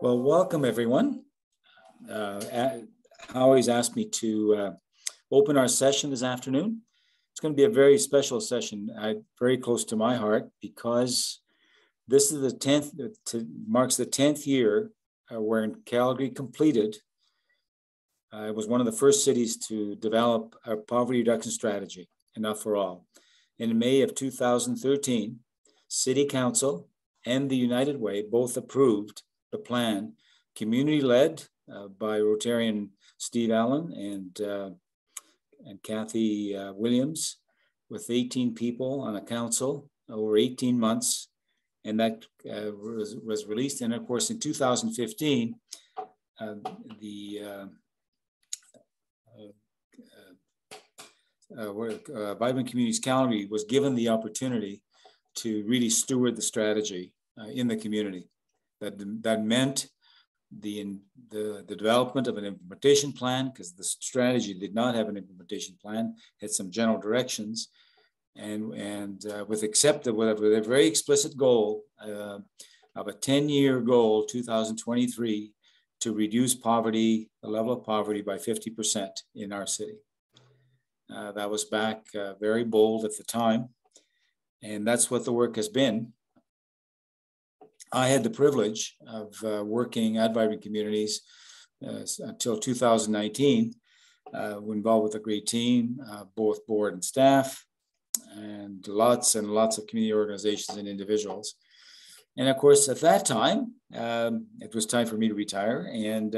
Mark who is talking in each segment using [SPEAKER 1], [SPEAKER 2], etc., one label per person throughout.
[SPEAKER 1] Well, welcome everyone. Uh, Howie's asked me to uh, open our session this afternoon. It's going to be a very special session, uh, very close to my heart, because this is the 10th, to, marks the 10th year uh, where Calgary completed. Uh, it was one of the first cities to develop a poverty reduction strategy, Enough for All. In May of 2013, City Council and the United Way both approved the plan, community led uh, by Rotarian Steve Allen and, uh, and Kathy uh, Williams, with 18 people on a council over 18 months. And that uh, was, was released. And of course, in 2015, uh, the uh, uh, where uh, Vibrant Communities Calgary was given the opportunity to really steward the strategy uh, in the community. That, that meant the, the, the development of an implementation plan because the strategy did not have an implementation plan, had some general directions, and, and uh, with accepted with a very explicit goal uh, of a 10-year goal, 2023, to reduce poverty, the level of poverty by 50% in our city. Uh, that was back uh, very bold at the time. And that's what the work has been. I had the privilege of uh, working at Vibrant Communities uh, until 2019, uh, involved with a great team, uh, both board and staff, and lots and lots of community organizations and individuals. And of course, at that time, um, it was time for me to retire. And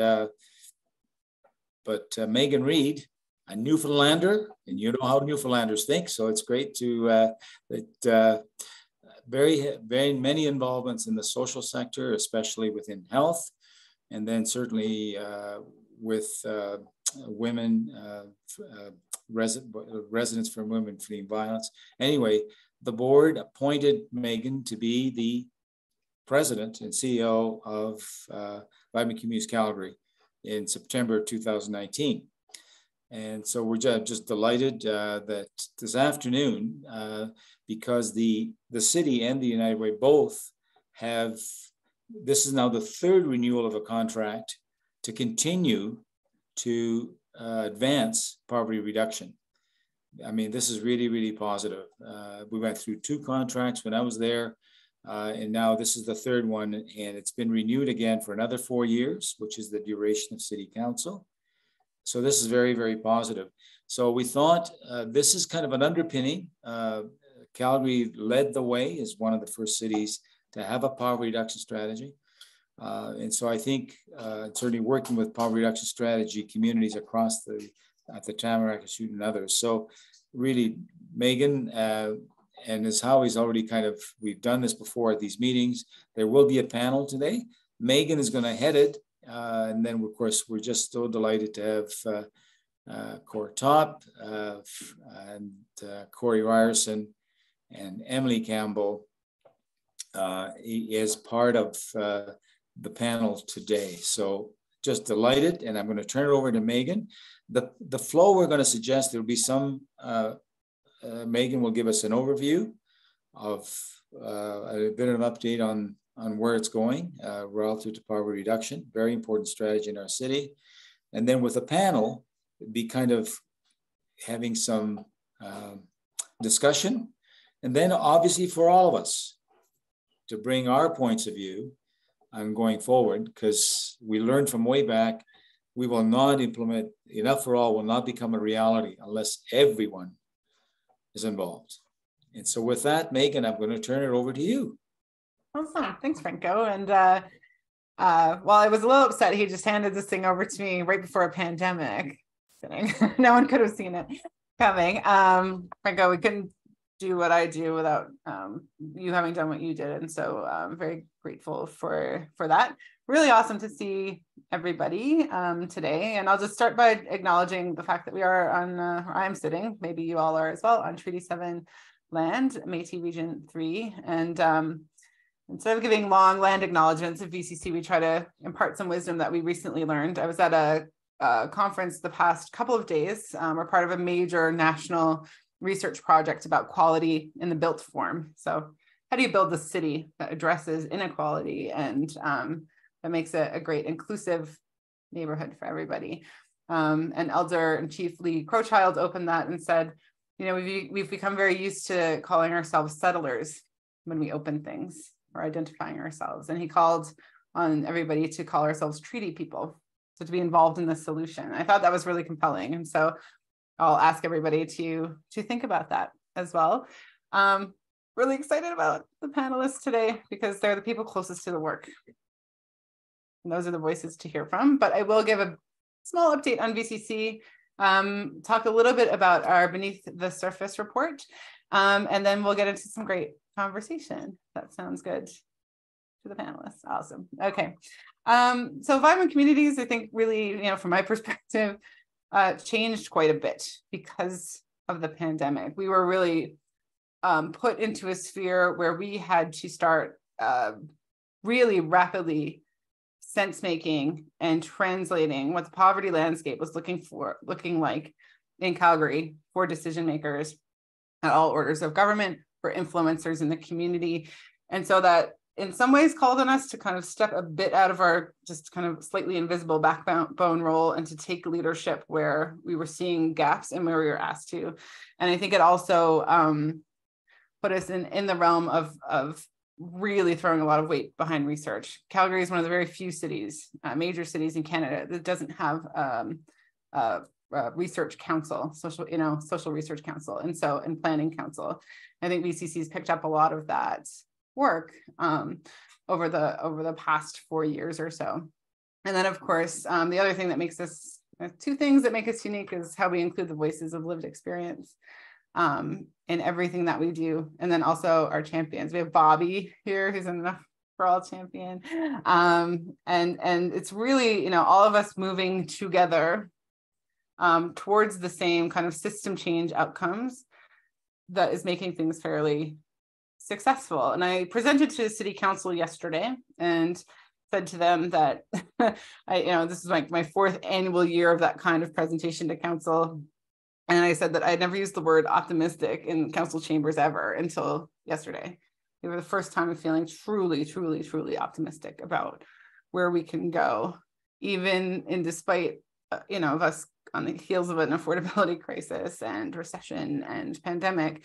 [SPEAKER 1] but Meaghon Reid, a Newfoundlander, and you know how Newfoundlanders think, so it's great to uh, that uh, very very many involvements in the social sector, especially within health, and then certainly uh, with uh, women uh, uh, residents from women fleeing violence. Anyway, the board appointed Meaghon to be the president and CEO of uh, Vibrant Communities Calgary in September 2019. And so we're just delighted uh, that this afternoon, uh, because the, the city and the United Way both have, this is now the third renewal of a contract to continue to uh, advance poverty reduction. I mean, this is really, really positive. Uh, we went through two contracts when I was there, uh, and now this is the third one, and it's been renewed again for another four years, which is the duration of city council. So this is very, very positive. So we thought uh, this is kind of an underpinning. Calgary led the way as one of the first cities to have a poverty reduction strategy. Uh, and so I think uh, certainly working with poverty reduction strategy communities across the at the Tamarack Institute and others. So really, Meaghon, uh, and as Howie's already kind of, we've done this before at these meetings, there will be a panel today. Meaghon is going to head it uh, and then, of course, we're just so delighted to have uh, uh, Khor Top and Cory Rianson and Emily Campbell is part of the panel today. So just delighted, and I'm going to turn it over to Meaghon. The, the flow we're going to suggest, there'll be some, uh, uh, Meaghon will give us an overview of uh, a bit of an update on on where it's going uh, relative to poverty reduction, very important strategy in our city. And then with a panel, be kind of having some discussion. And then obviously for all of us to bring our points of view on going forward, because we learned from way back, we will not implement enough for all will not become a reality unless everyone is involved. And so with that, Meaghon, I'm going to turn it over to you.
[SPEAKER 2] Awesome. Thanks, Franco. And uh, uh, while I was a little upset, he just handed this thing over to me right before a pandemic. no one could have seen it coming. Um, Franco, we couldn't do what I do without um, you having done what you did. And so I'm very grateful for, for that. Really awesome to see everybody um, today. And I'll just start by acknowledging the fact that we are on, uh, I'm sitting, maybe you all are as well, on Treaty 7 land, Métis Region 3. And um, Instead of giving long land acknowledgements at VCC, we try to impart some wisdom that we recently learned. I was at a, a conference the past couple of days. Um, we're part of a major national research project about quality in the built form. So how do you build a city that addresses inequality and um, that makes it a great inclusive neighborhood for everybody. Um, and Elder and Chief Lee Crowchild opened that and said, you know, we've, we've become very used to calling ourselves settlers when we open things or identifying ourselves. And he called on everybody to call ourselves treaty people, so to be involved in the solution. I thought that was really compelling. And so I'll ask everybody to, to think about that as well. Um, really excited about the panelists today because they're the people closest to the work. And those are the voices to hear from, but I will give a small update on VCC, um, talk a little bit about our Beneath the Surface report, um, and then we'll get into some great conversation. That sounds good to the panelists. Awesome. Okay. Um, so vibrant communities, I think really, you know, from my perspective, uh, changed quite a bit because of the pandemic. We were really um, put into a sphere where we had to start uh, really rapidly sense making and translating what the poverty landscape was looking for looking like in Calgary for decision makers at all orders of government for influencers in the community and so that in some ways called on us to kind of step a bit out of our just kind of slightly invisible backbone role and to take leadership where we were seeing gaps and where we were asked to and i think it also um, put us in in the realm of of really throwing a lot of weight behind research. Calgary is one of the very few cities, uh, major cities in Canada that doesn't have um, research council, social, you know, social research council, and so and planning council. I think VCC's picked up a lot of that work um, over the over the past four years or so. And then, of course, um, the other thing that makes us uh, two things that make us unique is how we include the voices of lived experience um, in everything that we do. And then also our champions. We have Bobby here, who's an enough for all champion. Um, and, and it's really, you know, all of us moving together um, towards the same kind of system change outcomes that is making things fairly successful. And I presented to the city council yesterday and said to them that I, you know, this is like my fourth annual year of that kind of presentation to council. And I said that I had never used the word optimistic in council chambers ever until yesterday. It was the first time of feeling truly, truly, truly optimistic about where we can go, even in despite, uh, you know, of us on the heels of an affordability crisis and recession and pandemic,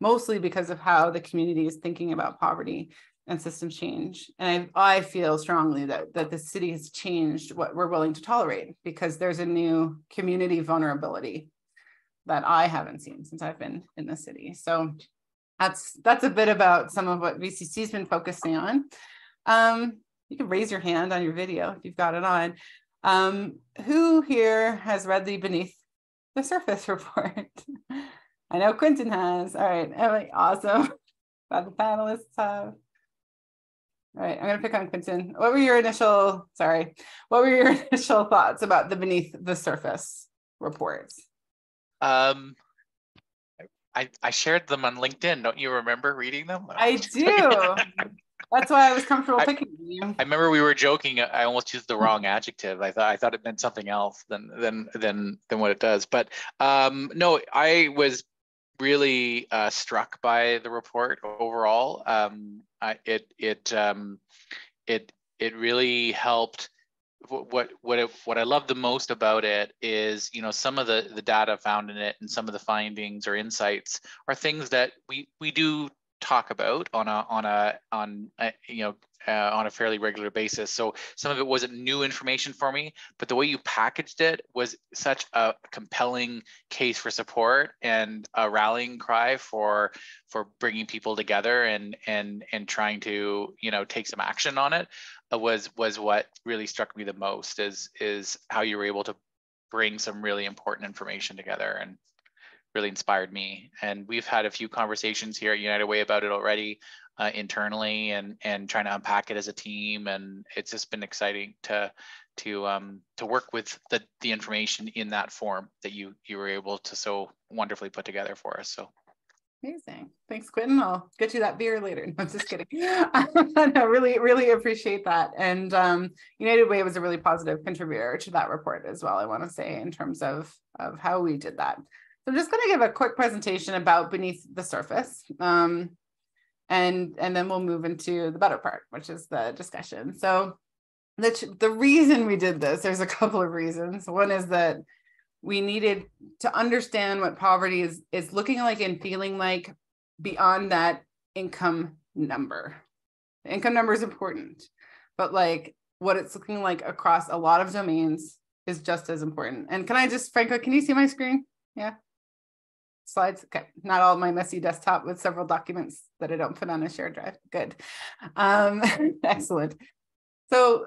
[SPEAKER 2] mostly because of how the community is thinking about poverty and system change. And I, I feel strongly that, that the city has changed what we're willing to tolerate because there's a new community vulnerability that I haven't seen since I've been in the city. So that's that's a bit about some of what VCC's been focusing on. Um, you can raise your hand on your video if you've got it on. Um, who here has read the Beneath the Surface report? I know Quentin has. All right, Emily, awesome. Glad the panelists have. All right, I'm gonna pick on Quentin. What were your initial, sorry, what were your initial thoughts about the Beneath the Surface reports? Um,
[SPEAKER 3] I, I shared them on LinkedIn. Don't you remember reading them?
[SPEAKER 2] I do. That's why I was comfortable I, picking you.
[SPEAKER 3] I remember we were joking. I almost used the wrong adjective. I thought I thought it meant something else than than than than what it does. But um, no, I was really uh, struck by the report overall. Um, I, it it um, it it really helped what what what I love the most about it is you know some of the the data found in it and some of the findings or insights are things that we we do talk about on a on a on a, you know uh, on a fairly regular basis. So some of it wasn't new information for me, but the way you packaged it was such a compelling case for support and a rallying cry for for bringing people together and and and trying to you know take some action on it uh, was was what really struck me the most is is how you were able to bring some really important information together and really inspired me. And we've had a few conversations here at United Way about it already uh, internally and and trying to unpack it as a team. And it's just been exciting to to um, to work with the the information in that form that you you were able to so wonderfully put together for us. So
[SPEAKER 2] Amazing. Thanks, Quentin. I'll get you that beer later. No, I'm just kidding. I really, really appreciate that. And um, United Way was a really positive contributor to that report as well, I want to say, in terms of, of how we did that. So I'm just going to give a quick presentation about Beneath the Surface. Um, and, and then we'll move into the better part, which is the discussion. So the, the reason we did this, there's a couple of reasons. One is that we needed to understand what poverty is is looking like and feeling like beyond that income number. The income number is important, but like what it's looking like across a lot of domains is just as important. And can I just, Franco, can you see my screen? Yeah. Slides. Okay. Not all my messy desktop with several documents that I don't put on a shared drive. Good. Um, excellent. So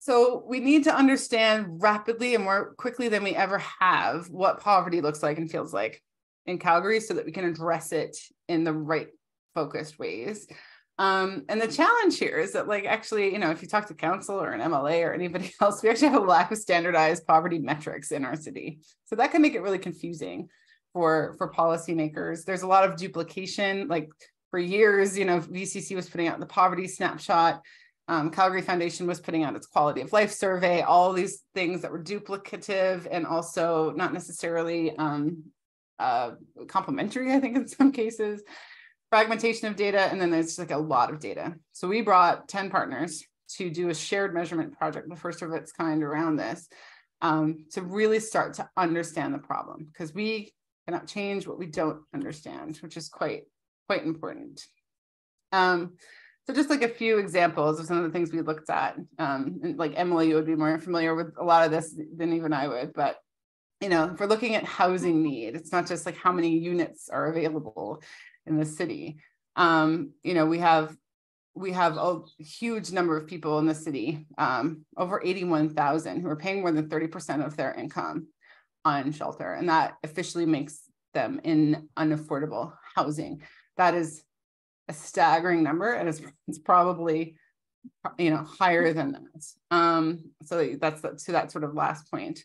[SPEAKER 2] so we need to understand rapidly and more quickly than we ever have what poverty looks like and feels like in Calgary so that we can address it in the right focused ways. Um, and the challenge here is that, like, actually, you know, if you talk to council or an MLA or anybody else, we actually have a lack of standardized poverty metrics in our city. So that can make it really confusing for for policymakers. There's a lot of duplication. Like for years, you know, VCC was putting out the poverty snapshot um, Calgary Foundation was putting out its quality of life survey, all these things that were duplicative and also not necessarily um, uh, complementary, I think, in some cases. Fragmentation of data, and then there's like a lot of data. So we brought 10 partners to do a shared measurement project, the first of its kind around this, um, to really start to understand the problem because we cannot change what we don't understand, which is quite, quite important. Um, so just like a few examples of some of the things we looked at. Um, and like Emily you would be more familiar with a lot of this than even I would, but you know, if we're looking at housing need, it's not just like how many units are available in the city. Um, you know, we have we have a huge number of people in the city, um, over 81,000 who are paying more than 30% of their income on shelter. And that officially makes them in unaffordable housing. That is a staggering number and it's, it's probably you know higher than that um so that's the, to that sort of last point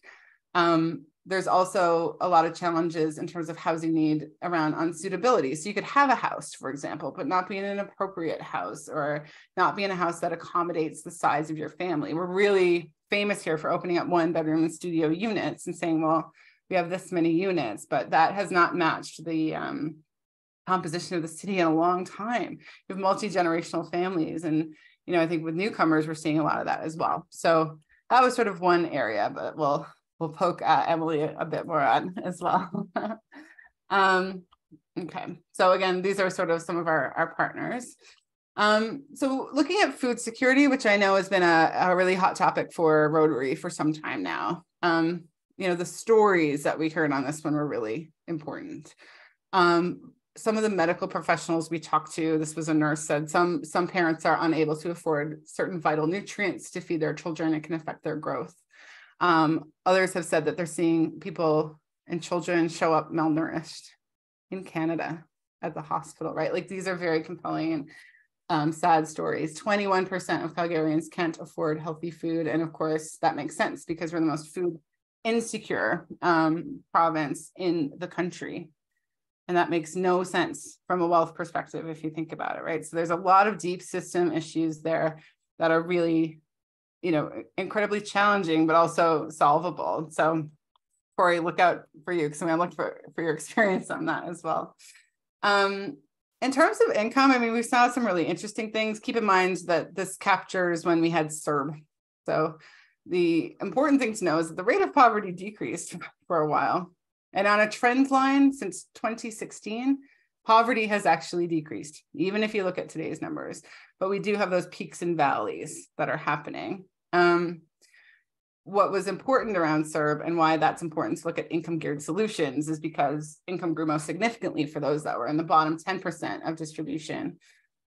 [SPEAKER 2] um there's also a lot of challenges in terms of housing need around unsuitability so you could have a house for example but not be in an appropriate house or not be in a house that accommodates the size of your family we're really famous here for opening up one bedroom and studio units and saying well we have this many units but that has not matched the um, composition of the city in a long time. You have multi-generational families. And, you know, I think with newcomers, we're seeing a lot of that as well. So that was sort of one area, but we'll we'll poke at Emily a, bit more on as well. um, okay. So again, these are sort of some of our, our partners. Um, so looking at food security, which I know has been a, a really hot topic for Rotary for some time now. Um, you know, the stories that we heard on this one were really important. Um, some of the medical professionals we talked to, this was a nurse said, some, some parents are unable to afford certain vital nutrients to feed their children. It can affect their growth. Um, others have said that they're seeing people and children show up malnourished in Canada at the hospital, right? Like these are very compelling um, sad stories. 21% of Calgarians can't afford healthy food. And of course, that makes sense because we're the most food insecure um, province in the country. And that makes no sense from a wealth perspective if you think about it, right? So there's a lot of deep system issues there that are really, you know, incredibly challenging, but also solvable. So Cory, look out for you because I'm gonna look for, for your experience on that as well. Um, in terms of income, I mean, we saw some really interesting things. Keep in mind that this captures when we had CERB. So the important thing to know is that the rate of poverty decreased for a while. And on a trend line since 2016, poverty has actually decreased, even if you look at today's numbers. But we do have those peaks and valleys that are happening. Um, what was important around CERB and why that's important to look at income geared solutions is because income grew most significantly for those that were in the bottom 10% of distribution,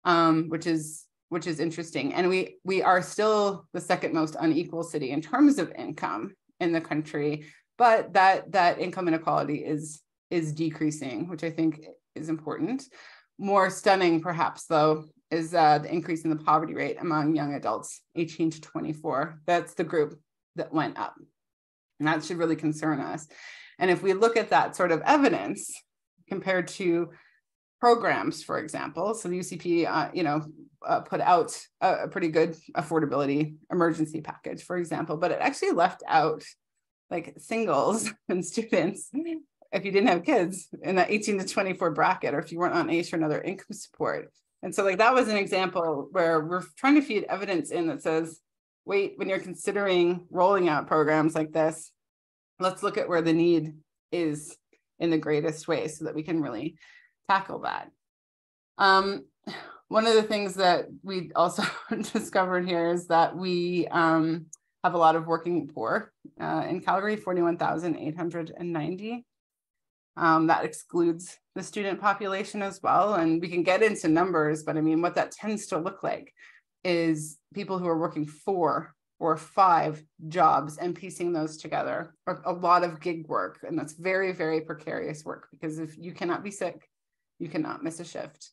[SPEAKER 2] um, which is which is interesting. And we we are still the second most unequal city in terms of income in the country, but that that income inequality is is decreasing, which I think is important. More stunning, perhaps, though, is uh, the increase in the poverty rate among young adults 18 to 24. That's the group that went up. And that should really concern us. And if we look at that sort of evidence compared to programs, for example, so the UCP, uh, you know, uh, put out a, a pretty good affordability emergency package, for example, but it actually left out like singles and students if you didn't have kids in that 18 to 24 bracket or if you weren't on AISH or another income support. And so like that was an example where we're trying to feed evidence in that says wait when you're considering rolling out programs like this let's look at where the need is in the greatest way so that we can really tackle that um, one of the things that we also discovered here is that we um, have a lot of working poor uh, in Calgary, 41,890. Um, that excludes the student population as well. And we can get into numbers, but I mean, what that tends to look like is people who are working four or five jobs and piecing those together, or a lot of gig work. And that's very, very precarious work because if you cannot be sick, you cannot miss a shift.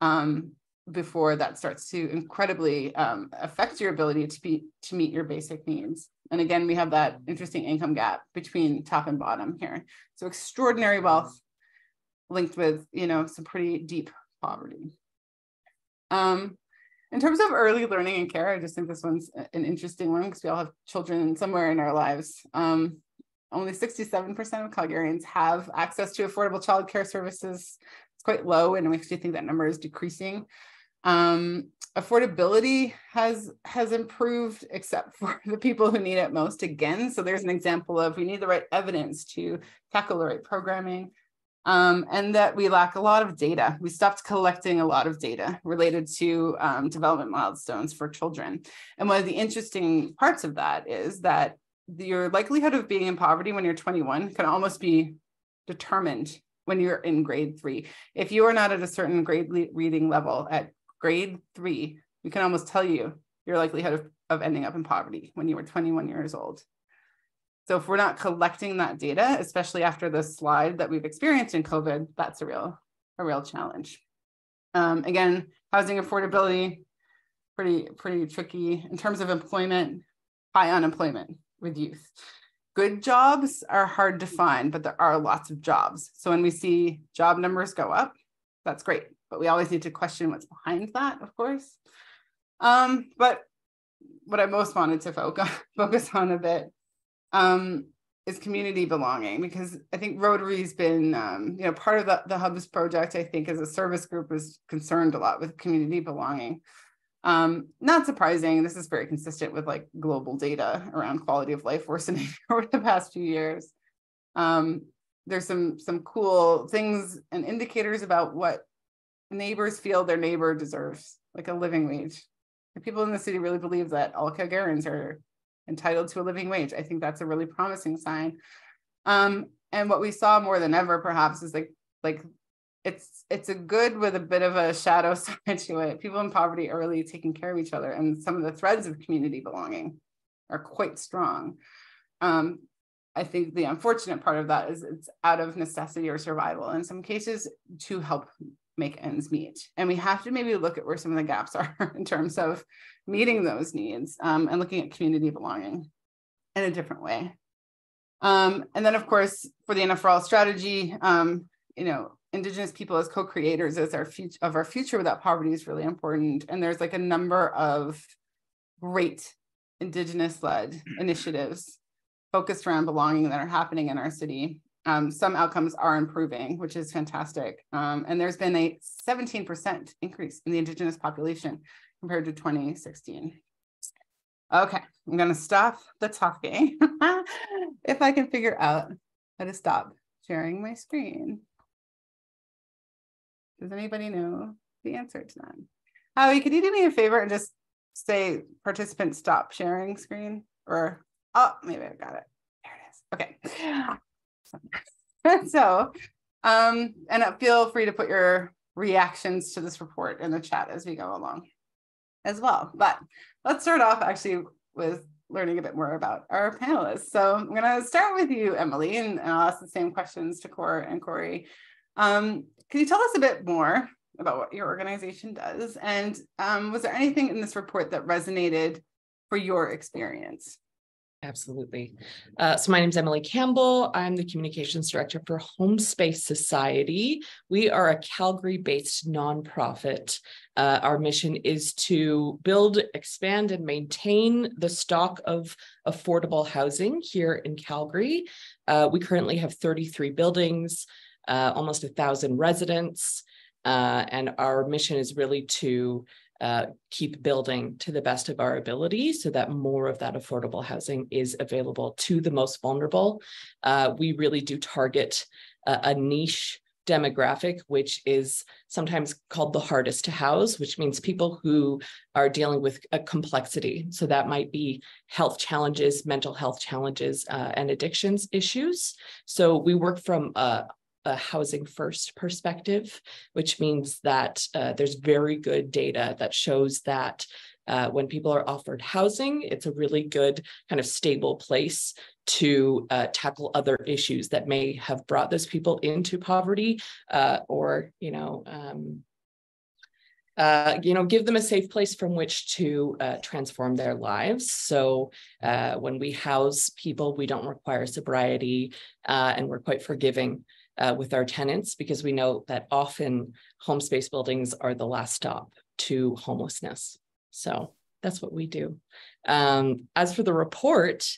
[SPEAKER 2] Um, before that starts to incredibly um, affect your ability to be to meet your basic needs. And again, we have that interesting income gap between top and bottom here. So extraordinary wealth linked with you know some pretty deep poverty. Um, in terms of early learning and care, I just think this one's an interesting one because we all have children somewhere in our lives. Um, only 67% of Calgarians have access to affordable childcare services. It's quite low, and we actually think that number is decreasing. Um, affordability has has improved, except for the people who need it most. Again, so there's an example of we need the right evidence to tackle the right programming, um, and that we lack a lot of data. We stopped collecting a lot of data related to um, development milestones for children. And one of the interesting parts of that is that your likelihood of being in poverty when you're 21 can almost be determined when you're in grade three. If you are not at a certain grade reading level at grade three, we can almost tell you your likelihood of, of ending up in poverty when you were 21 years old. So if we're not collecting that data, especially after the slide that we've experienced in COVID, that's a real, a real challenge. Um, again, housing affordability, pretty, pretty tricky in terms of employment, high unemployment with youth. Good jobs are hard to find, but there are lots of jobs. So when we see job numbers go up, that's great but we always need to question what's behind that, of course. Um, but what I most wanted to focus focus on a bit um, is community belonging because I think Rotary's been, um, you know, part of the, the Hubs project. I think as a service group is concerned a lot with community belonging. Um, not surprising. This is very consistent with like global data around quality of life worsening over the past few years. Um, there's some some cool things and indicators about what neighbors feel their neighbor deserves like a living wage. The people in the city really believe that all Calgarians are entitled to a living wage. I think that's a really promising sign. Um, and what we saw more than ever, perhaps, is like like it's it's a good with a bit of a shadow side to it. People in poverty are really taking care of each other, and some of the threads of community belonging are quite strong. Um, I think the unfortunate part of that is it's out of necessity or survival in some cases to help make ends meet. And we have to maybe look at where some of the gaps are in terms of meeting those needs um, and looking at community belonging in a different way. Um, and then, of course, for the Enough for All strategy, um, you know, Indigenous people as co-creators as our future of our future without poverty is really important. And there's like a number of great Indigenous-led initiatives focused around belonging that are happening in our city um, some outcomes are improving, which is fantastic. Um, and there's been a 17% increase in the Indigenous population compared to 2016. Okay, I'm going to stop the talking if I can figure out how to stop sharing my screen. Does anybody know the answer to that? Howie, could you do me a favor and just say participant stop sharing screen? Or, oh, maybe I've got it. There it is. Okay. so, um, and feel free to put your reactions to this report in the chat as we go along as well. But let's start off actually with learning a bit more about our panelists. So I'm going to start with you, Emily, and, and I'll ask the same questions to Khor and Cory. Um, can you tell us a bit more about what your organization does? And um, was there anything in this report that resonated for your experience?
[SPEAKER 4] Absolutely. Uh, so my name is Emily Campbell. I'm the communications director for HomeSpace Society. We are a Calgary-based nonprofit. Uh, our mission is to build, expand, and maintain the stock of affordable housing here in Calgary. Uh, we currently have 33 buildings, uh, almost a thousand residents, uh, and our mission is really to uh, keep building to the best of our ability so that more of that affordable housing is available to the most vulnerable. Uh, we really do target a, a niche demographic, which is sometimes called the hardest to house, which means people who are dealing with a complexity. So that might be health challenges, mental health challenges, uh, and addictions issues. So we work from a, a housing first perspective, which means that uh, there's very good data that shows that uh, when people are offered housing, it's a really good kind of stable place to uh, tackle other issues that may have brought those people into poverty uh, or, you know, um, uh, you know, give them a safe place from which to uh, transform their lives. So uh, when we house people, we don't require sobriety uh, and we're quite forgiving uh, with our tenants because we know that often HomeSpace buildings are the last stop to homelessness. So that's what we do. Um, as for the report,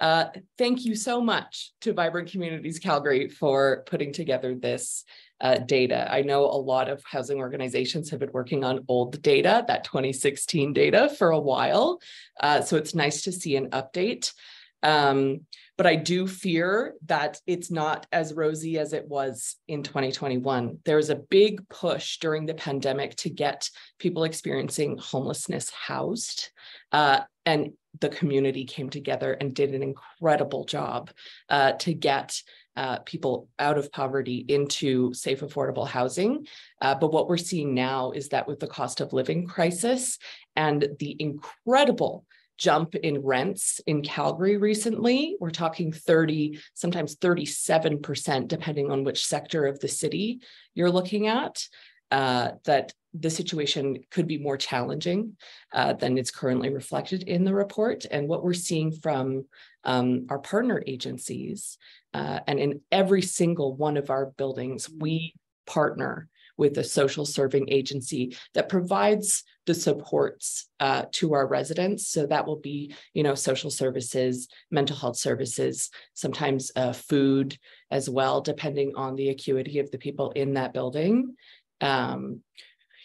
[SPEAKER 4] uh, thank you so much to Vibrant Communities Calgary for putting together this uh, data. I know a lot of housing organizations have been working on old data, that 2016 data for a while. Uh, so it's nice to see an update. Um, but I do fear that it's not as rosy as it was in 2021. There was a big push during the pandemic to get people experiencing homelessness housed. Uh, and the community came together and did an incredible job uh, to get uh, people out of poverty into safe, affordable housing. Uh, but what we're seeing now is that with the cost of living crisis and the incredible jump in rents in Calgary recently. We're talking 30, sometimes 37%, depending on which sector of the city you're looking at, uh, that the situation could be more challenging uh, than it's currently reflected in the report. And what we're seeing from um, our partner agencies, uh, and in every single one of our buildings, we partner with a social serving agency that provides the supports uh, to our residents. So that will be, you know, social services, mental health services, sometimes uh, food as well, depending on the acuity of the people in that building. Um,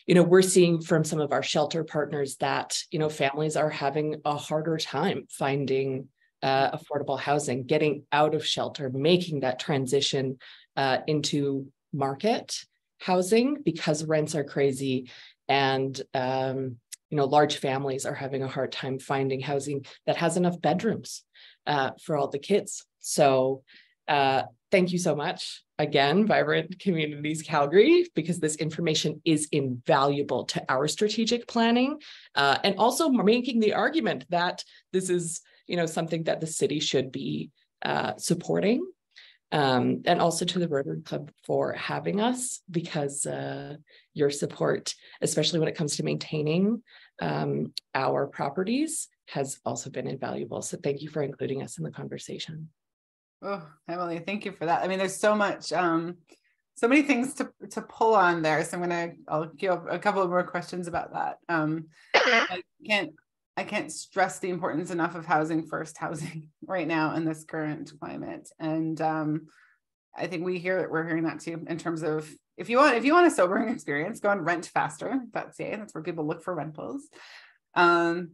[SPEAKER 4] you know, we're seeing from some of our shelter partners that, you know, families are having a harder time finding uh, affordable housing, getting out of shelter, making that transition uh, into market housing because rents are crazy and um, you know large families are having a hard time finding housing that has enough bedrooms uh, for all the kids. So uh, thank you so much again vibrant communities calgary because this information is invaluable to our strategic planning uh, and also making the argument that this is you know something that the city should be uh, supporting um, and also to the Rotary Club for having us because uh, your support, especially when it comes to maintaining um, our properties, has also been invaluable. So thank you for including us in the conversation.
[SPEAKER 2] Oh, Emily, thank you for that. I mean, there's so much, um, so many things to to pull on there. So I'm gonna, I'll give a couple of more questions about that. Um, I can't I can't stress the importance enough of housing first housing right now in this current climate. And um, I think we hear that we're hearing that too in terms of if you want if you want a sobering experience, go and rentfaster.ca. That's where people look for rentals. Um,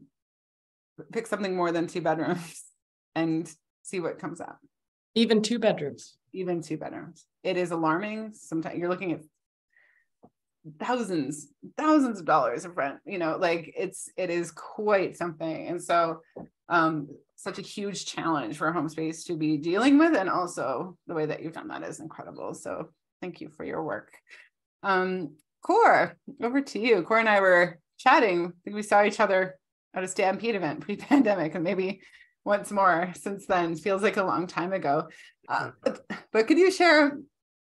[SPEAKER 2] pick something more than two bedrooms and see what comes up.
[SPEAKER 4] Even two bedrooms.
[SPEAKER 2] Even two bedrooms. It is alarming. Sometimes you're looking at thousands thousands of dollars of rent you know like it's it is quite something. And so um such a huge challenge for HomeSpace to be dealing with and also the way that you've done that is incredible. So thank you for your work. Um Khor over to you. Khor and i were chatting. I think we saw each other at a stampede event pre-pandemic and maybe once more since then. Feels like a long time ago. Uh, but, but could you share a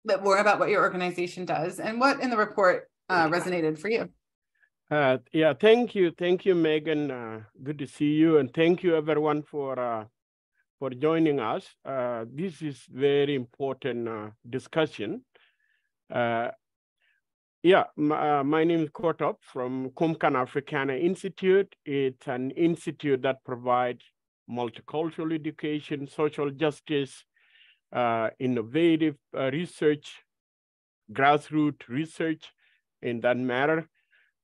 [SPEAKER 2] bit more about what your organization does and what in the report uh, resonated for you.
[SPEAKER 5] Uh, yeah, thank you, thank you, Meaghon. Uh, good to see you, and thank you everyone for uh, for joining us. Uh, this is very important uh, discussion. Uh, yeah, my, my, name is Khor Top from Komkan Africana Institute. It's an institute that provides multicultural education, social justice, innovative research, grassroots research, in that matter.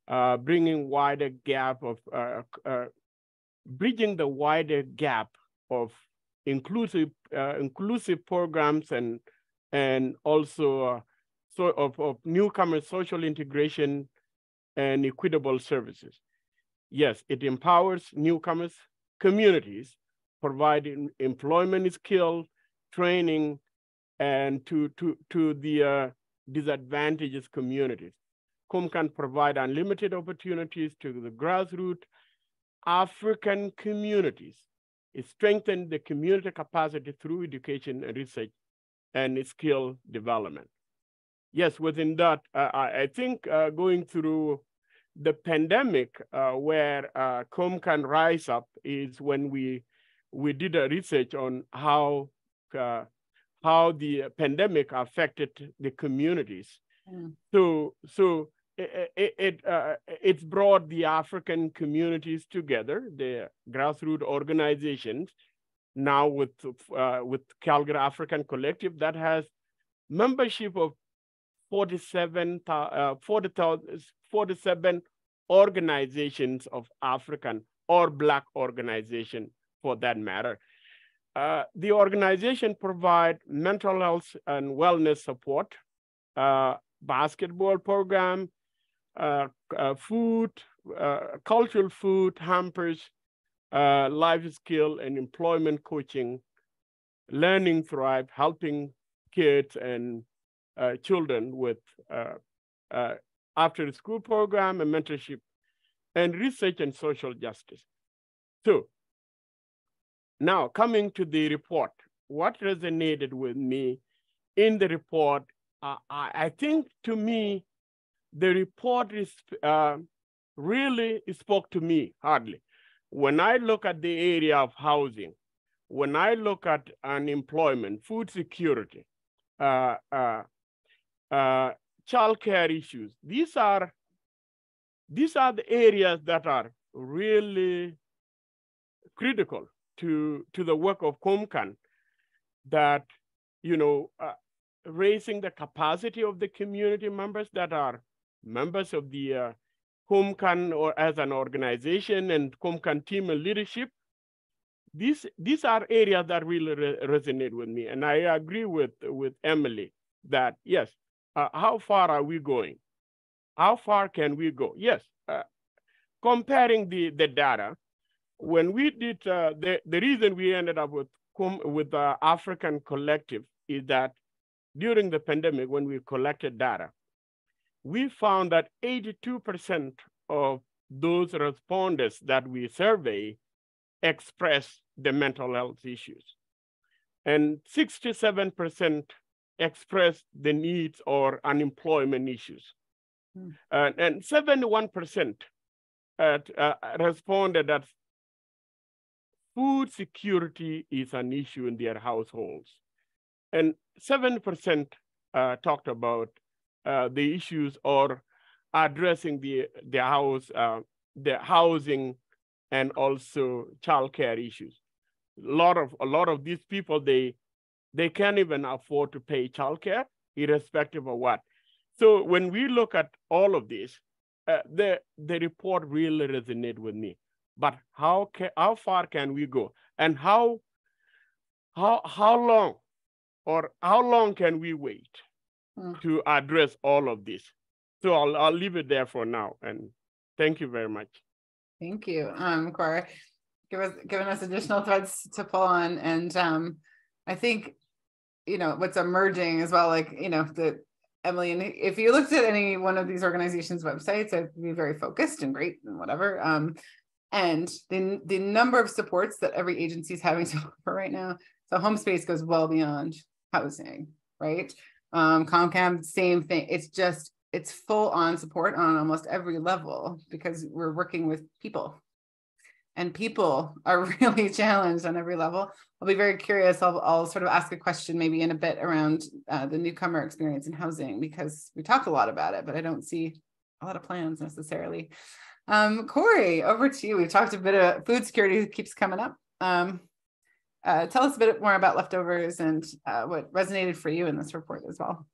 [SPEAKER 5] uh, bringing wider gap of, uh, uh, bridging the wider gap of inclusive, uh, inclusive programs and, and also uh, so of, of newcomer social integration and equitable services. Yes, it empowers newcomers, communities, providing employment skill, training, and to, to, to the uh, disadvantaged communities. Komkan provide unlimited opportunities to the grassroots African communities. It strengthens the community capacity through education and research and skill development. Yes, within that, uh, I, think uh, going through the pandemic uh, where uh, Komkan rise up is when we we did a research on how uh, how the pandemic affected the communities. Mm. So so it it, uh, it's brought the African communities together, the grassroots organizations. Now with uh, with Calgary African Collective that has membership of 47, uh, 40, 47 organizations of African or Black organization for that matter. Uh, the organization provide mental health and wellness support, uh, basketball program, food, uh, cultural food hampers, uh, life skill and employment coaching, learning thrive, helping kids and children with after school program and mentorship and research and social justice. So now coming to the report, what resonated with me in the report, uh, I, I, think to me, the report is uh, really spoke to me hardly. When I look at the area of housing, when I look at unemployment, food security, uh, uh, uh childcare issues. These are these are the areas that are really critical to to the work of Komkan that you know uh, raising the capacity of the community members that are members of the uh, Komkan or as an organization and Komkan team and leadership. These, these are areas that really re resonate with me. And I agree with, with Emily that yes, uh, how far are we going? How far can we go? Yes, uh, comparing the, the data, when we did, uh, the, the reason we ended up with, with the African collective is that during the pandemic, when we collected data, we found that 82% of those respondents that we survey express the mental health issues. And 67% expressed the needs or unemployment issues. Mm. Uh, and 71% at, uh, responded that food security is an issue in their households. And 7% uh, talked about uh, the issues or addressing the, the house, uh, the housing and also childcare issues. A lot of a lot of these people they they can't even afford to pay childcare, irrespective of what. So when we look at all of this, uh, the the report really resonated with me. But how can, how far can we go, and how how how long, or how long can we wait mm. to address all of this? So I'll I'll leave it there for now, and thank you very much.
[SPEAKER 2] Thank you, um, Khor, give us giving us additional threads to pull on, and um, I think you know what's emerging as well like you know the emily and if you looked at any one of these organizations websites it'd be very focused and great and whatever um and the the number of supports that every agency is having to offer right now so HomeSpace goes well beyond housing right um Komkan same thing it's just it's full on support on almost every level because we're working with people and people are really challenged on every level. I'll be very curious. I'll, I'll sort of ask a question maybe in a bit around uh, the newcomer experience in housing because we talk a lot about it, but I don't see a lot of plans necessarily. Um, Cory, over to you. We've talked a bit of food security keeps coming up. Um, uh, tell us a bit more about leftovers and uh, what resonated for you in this report as well.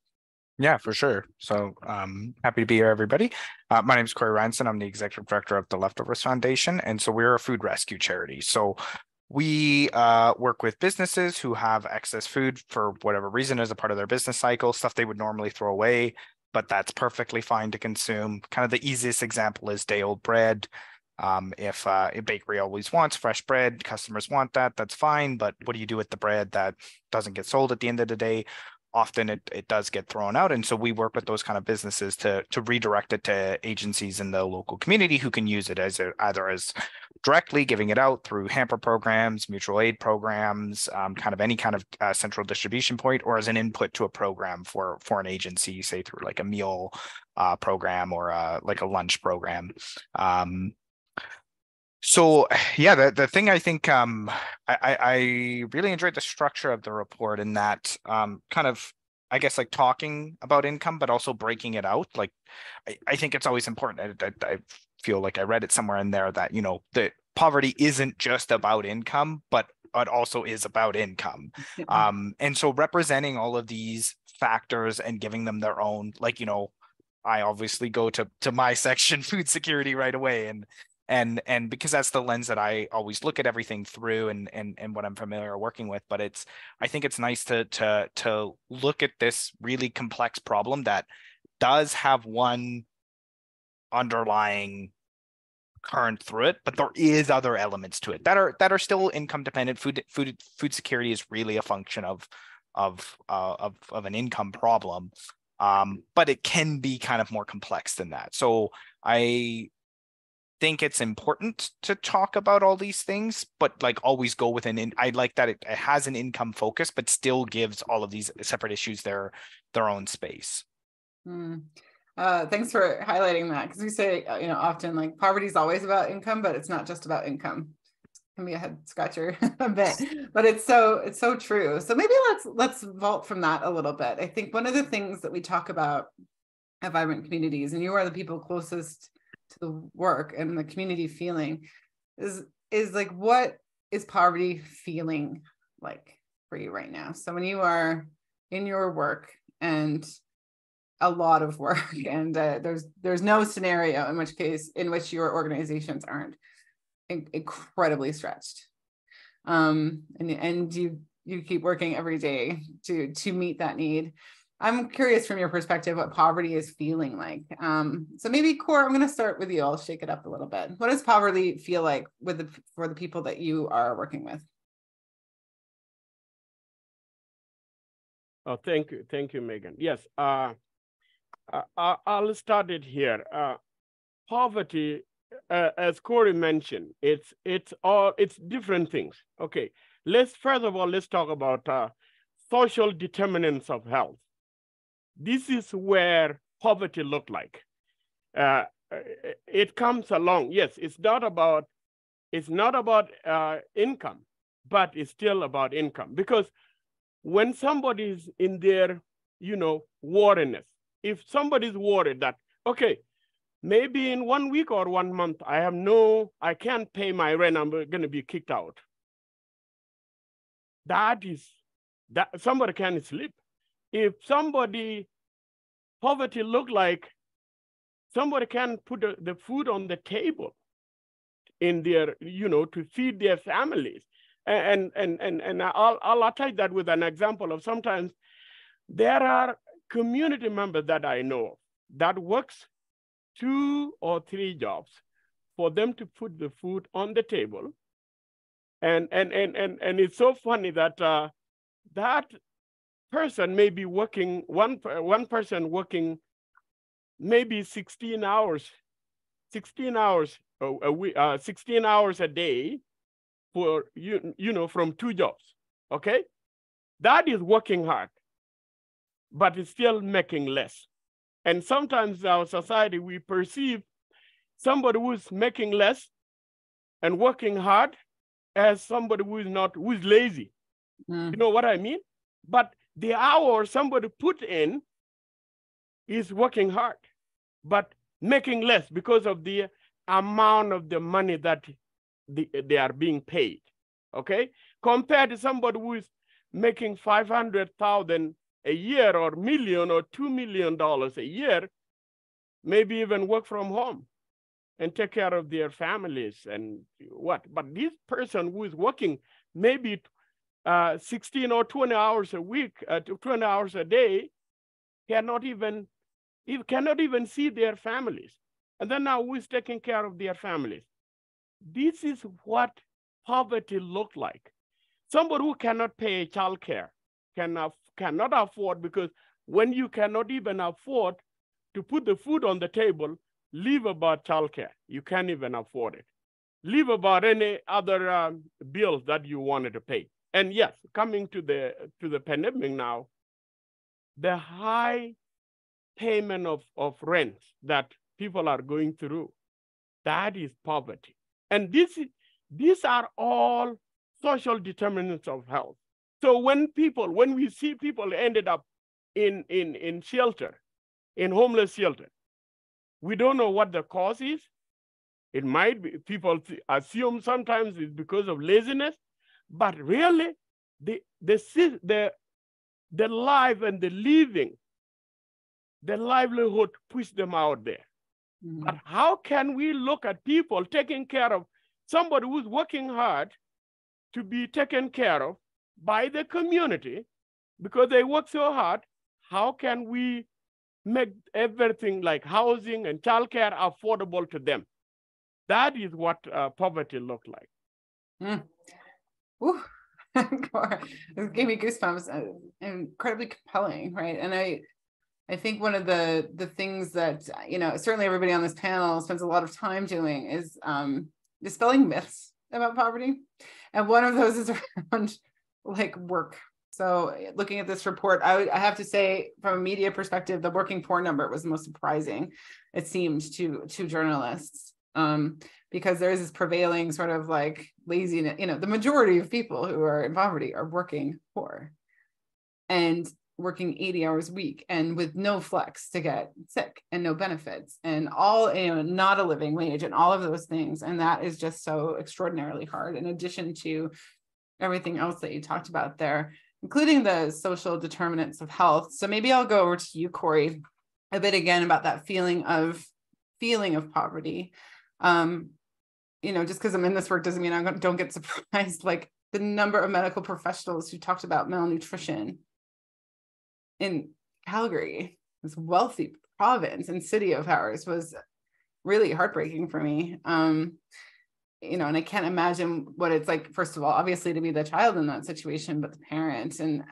[SPEAKER 6] Yeah, for sure. So um, happy to be here, everybody. Uh, my name is Cory Rianson. I'm the executive director of the Leftovers Foundation. And so we're a food rescue charity. So we uh, work with businesses who have excess food for whatever reason as a part of their business cycle, stuff they would normally throw away, but that's perfectly fine to consume. Kind of the easiest example is day old bread. Um, if uh, a bakery always wants fresh bread, customers want that, that's fine. But what do you do with the bread that doesn't get sold at the end of the day? often it, it does get thrown out. And so we work with those kind of businesses to, to redirect it to agencies in the local community who can use it as a, either as directly giving it out through hamper programs, mutual aid programs, um, kind of any kind of uh, central distribution point, or as an input to a program for, for an agency, say through like a meal uh, program or uh, like a lunch program. Um, so yeah, the, the thing I think um, I, I really enjoyed the structure of the report in that um, kind of I guess like talking about income, but also breaking it out. Like I, I think it's always important. I, I, I feel like I read it somewhere in there that you know that poverty isn't just about income, but it also is about income. Um, and so representing all of these factors and giving them their own, like you know, I obviously go to to my section, food security, right away, and and and because that's the lens that I always look at everything through and and and what I'm familiar working with but it's I think it's nice to to to look at this really complex problem that does have one underlying current through it but there is other elements to it that are that are still income dependent. Food food food security is really a function of of uh, of of an income problem um, but it can be kind of more complex than that. So I think it's important to talk about all these things, but like always go with an in. I like that it, it has an income focus, but still gives all of these separate issues their their own space.
[SPEAKER 2] Mm. Uh, thanks for highlighting that because we say uh, you know often like poverty is always about income, but it's not just about income. Can be a head scratcher a bit, but it's so it's so true. So maybe let's let's vault from that a little bit. I think one of the things that we talk about at vibrant communities, and you are the people closest to the work and the community feeling is is like what is poverty feeling like for you right now? So when you are in your work and a lot of work and uh, there's there's no scenario in which case in which your organizations aren't in- incredibly stretched. Um and and you you keep working every day to to meet that need I'm curious from your perspective what poverty is feeling like. Um, so maybe Khor, I'm going to start with you. I'll shake it up a little bit. What does poverty feel like with the, for the people that you are working with?
[SPEAKER 5] Oh, thank you, thank you, Meaghon. Yes, uh, uh, I'll start it here. Uh, poverty, uh, as Cory mentioned, it's it's all it's different things. Okay, let's first of all let's talk about uh, social determinants of health this is where poverty looked like. Uh, it comes along. Yes, it's not about it's not about uh, income, but it's still about income because when somebody's in their you know wariness, if somebody's worried that okay, maybe in one week or one month I have no, I can't pay my rent, I'm going to be kicked out. That is that somebody can sleep if somebody poverty look like somebody can put the, food on the table in their, you know, to feed their families. And, and, and, and I'll, I'll attach that with an example of sometimes there are community members that I know that works two or three jobs for them to put the food on the table. And, and, and, and, and it's so funny that uh, that person may be working, one, one person working maybe 16 hours, 16 hours a, week, uh, 16 hours a day for, you, you know, from two jobs, okay? That is working hard, but it's still making less. And sometimes our society, we perceive somebody who's making less and working hard as somebody who is not, who is lazy. Mm. You know what I mean? But the hour somebody put in is working hard, but making less because of the amount of the money that the, they are being paid. Okay, compared to somebody who is making five hundred thousand a year or million or two million dollars a year, maybe even work from home and take care of their families and what. But this person who is working maybe uh, 16 or 20 hours a week, uh, 20 hours a day, cannot even, cannot even see their families. And then now who is taking care of their families? This is what poverty looked like. Somebody who cannot pay child care cannot, cannot afford because when you cannot even afford to put the food on the table, leave about childcare. You can't even afford it. Leave about any other um, bills that you wanted to pay. And yes, coming to the to the pandemic now, the high payment of, of rent that people are going through, that is poverty. And this is, these are all social determinants of health. So when people, when we see people ended up in, in, in shelter, in homeless shelter, we don't know what the cause is. It might be, people assume sometimes it's because of laziness, but really the, the, the, the life and the living, the livelihood push them out there. Mm-hmm. But how can we look at people taking care of somebody who's working hard to be taken care of by the community because they work so hard? How can we make everything like housing and childcare affordable to them? That is what uh, poverty looked like.
[SPEAKER 2] Mm. Ooh. it gave me goosebumps. Uh, incredibly compelling, right? And I, I think one of the the things that you know certainly everybody on this panel spends a lot of time doing is um, dispelling myths about poverty, and one of those is around like work. So looking at this report, I, would, I have to say from a media perspective, the working poor number was the most surprising. It seemed to to journalists. Um, because there is this prevailing sort of like laziness, you know, the majority of people who are in poverty are working poor and working 80 hours a week and with no flex to get sick and no benefits and all, you know, not a living wage and all of those things. And that is just so extraordinarily hard, in addition to everything else that you talked about there, including the social determinants of health. So maybe I'll go over to you, Cory, a bit again about that feeling of feeling of poverty. Um, you know, just because I'm in this work doesn't mean I don't get surprised. Like the number of medical professionals who talked about malnutrition in Calgary, this wealthy province and city of ours, was really heartbreaking for me. Um, you know, and I can't imagine what it's like, first of all, obviously to be the child in that situation, but the parent. And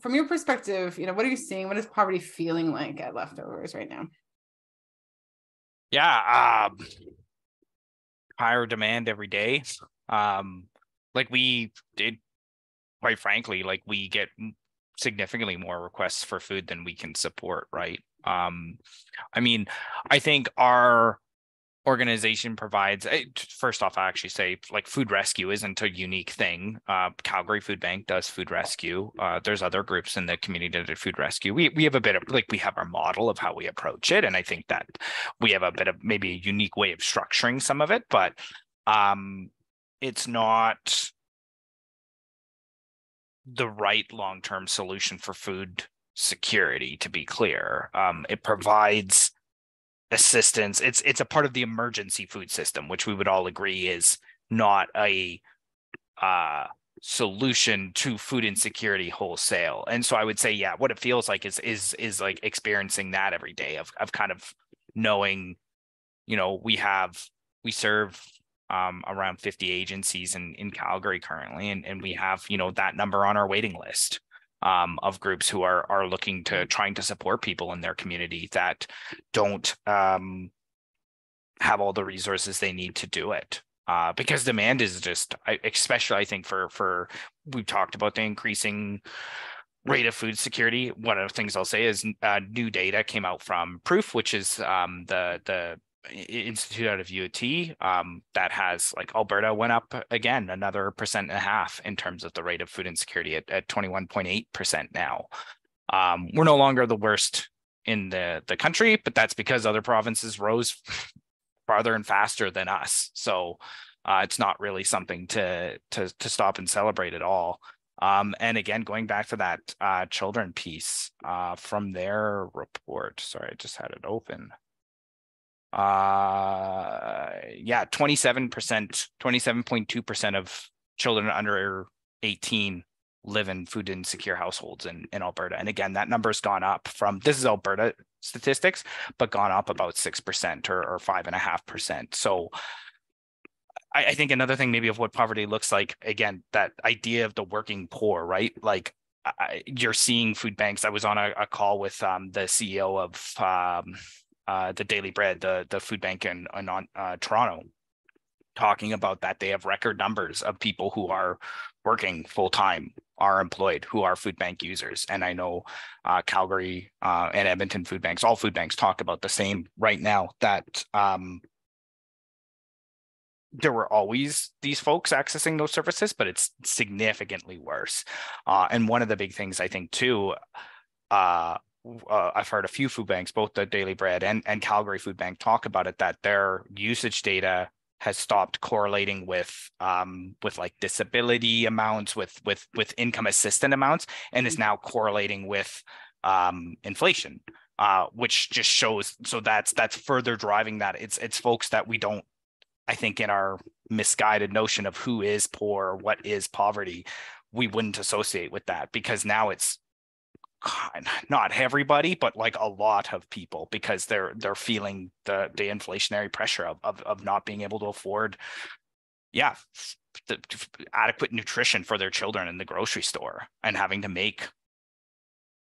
[SPEAKER 2] from your perspective, you know, what are you seeing? What is poverty feeling like at leftovers right now?
[SPEAKER 6] Yeah. Um, higher demand every day. Um, like we did, quite frankly, like we get significantly more requests for food than we can support, right? Um, I mean, I think our organization provides eh, first off i actually say like food rescue isn't a unique thing. Uh, calgary food bank does food rescue. Uh, there's other groups in the community that do food rescue. We, we have a bit of like we have our model of how we approach it and i think that we have a bit of maybe a unique way of structuring some of it but um it's not the right long-term solution for food security to be clear. Um, it provides assistance. It's it's a part of the emergency food system, which we would all agree is not a uh, solution to food insecurity wholesale. And so I would say, yeah, what it feels like is is is like experiencing that every day of of kind of knowing, you know, we have we serve um, around 50 agencies in in Calgary currently, and and we have you know that number on our waiting list um, of groups who are are looking to mm-hmm. trying to support people in their community that don't um, have all the resources they need to do it. Uh, because demand is just, especially I think for for we've talked about the increasing rate of food security. One of the things I'll say is uh, new data came out from Proof, which is um, the the institute out of UT um, that has like Alberta went up again another percent and a half in terms of the rate of food insecurity at, at 21.8% now. Um, we're no longer the worst in the, the country, but that's because other provinces rose farther and faster than us. So uh, it's not really something to, to, to stop and celebrate at all. Um, and again, going back to that uh, children piece uh, from their report, sorry, I just had it open. Uh, yeah, 27%, 27.2% of children under 18 live in food insecure households in, in Alberta. And again, that number's gone up from this is Alberta statistics, but gone up about 6% or, or 5.5%. So I, I think another thing maybe of what poverty looks like, again, that idea of the working poor, right? Like I, you're seeing food banks. I was on a, a call with um, the CEO of um, uh, the Daily Bread, the the food bank in, in uh, Toronto, talking about that they have record numbers of people who are working full time, are employed, who are food bank users. And I know uh, Calgary uh, and Edmonton food banks, all food banks talk about the same right now that um, there were always these folks accessing those services, but it's significantly worse. Uh, and one of the big things I think too, uh, I've heard a few food banks, both the Daily Bread and, and Calgary Food Bank, talk about it that their usage data has stopped correlating with um, with like disability amounts, with with with income assistant amounts, and is mm-hmm. now correlating with um, inflation, uh, which just shows. So that's that's further driving that. It's it's folks that we don't I think in our misguided notion of who is poor, what is poverty, we wouldn't associate with that because now it's not everybody, but like a lot of people because they're they're feeling the the inflationary pressure of of, of not being able to afford, yeah, the, adequate nutrition for their children in the grocery store and having to make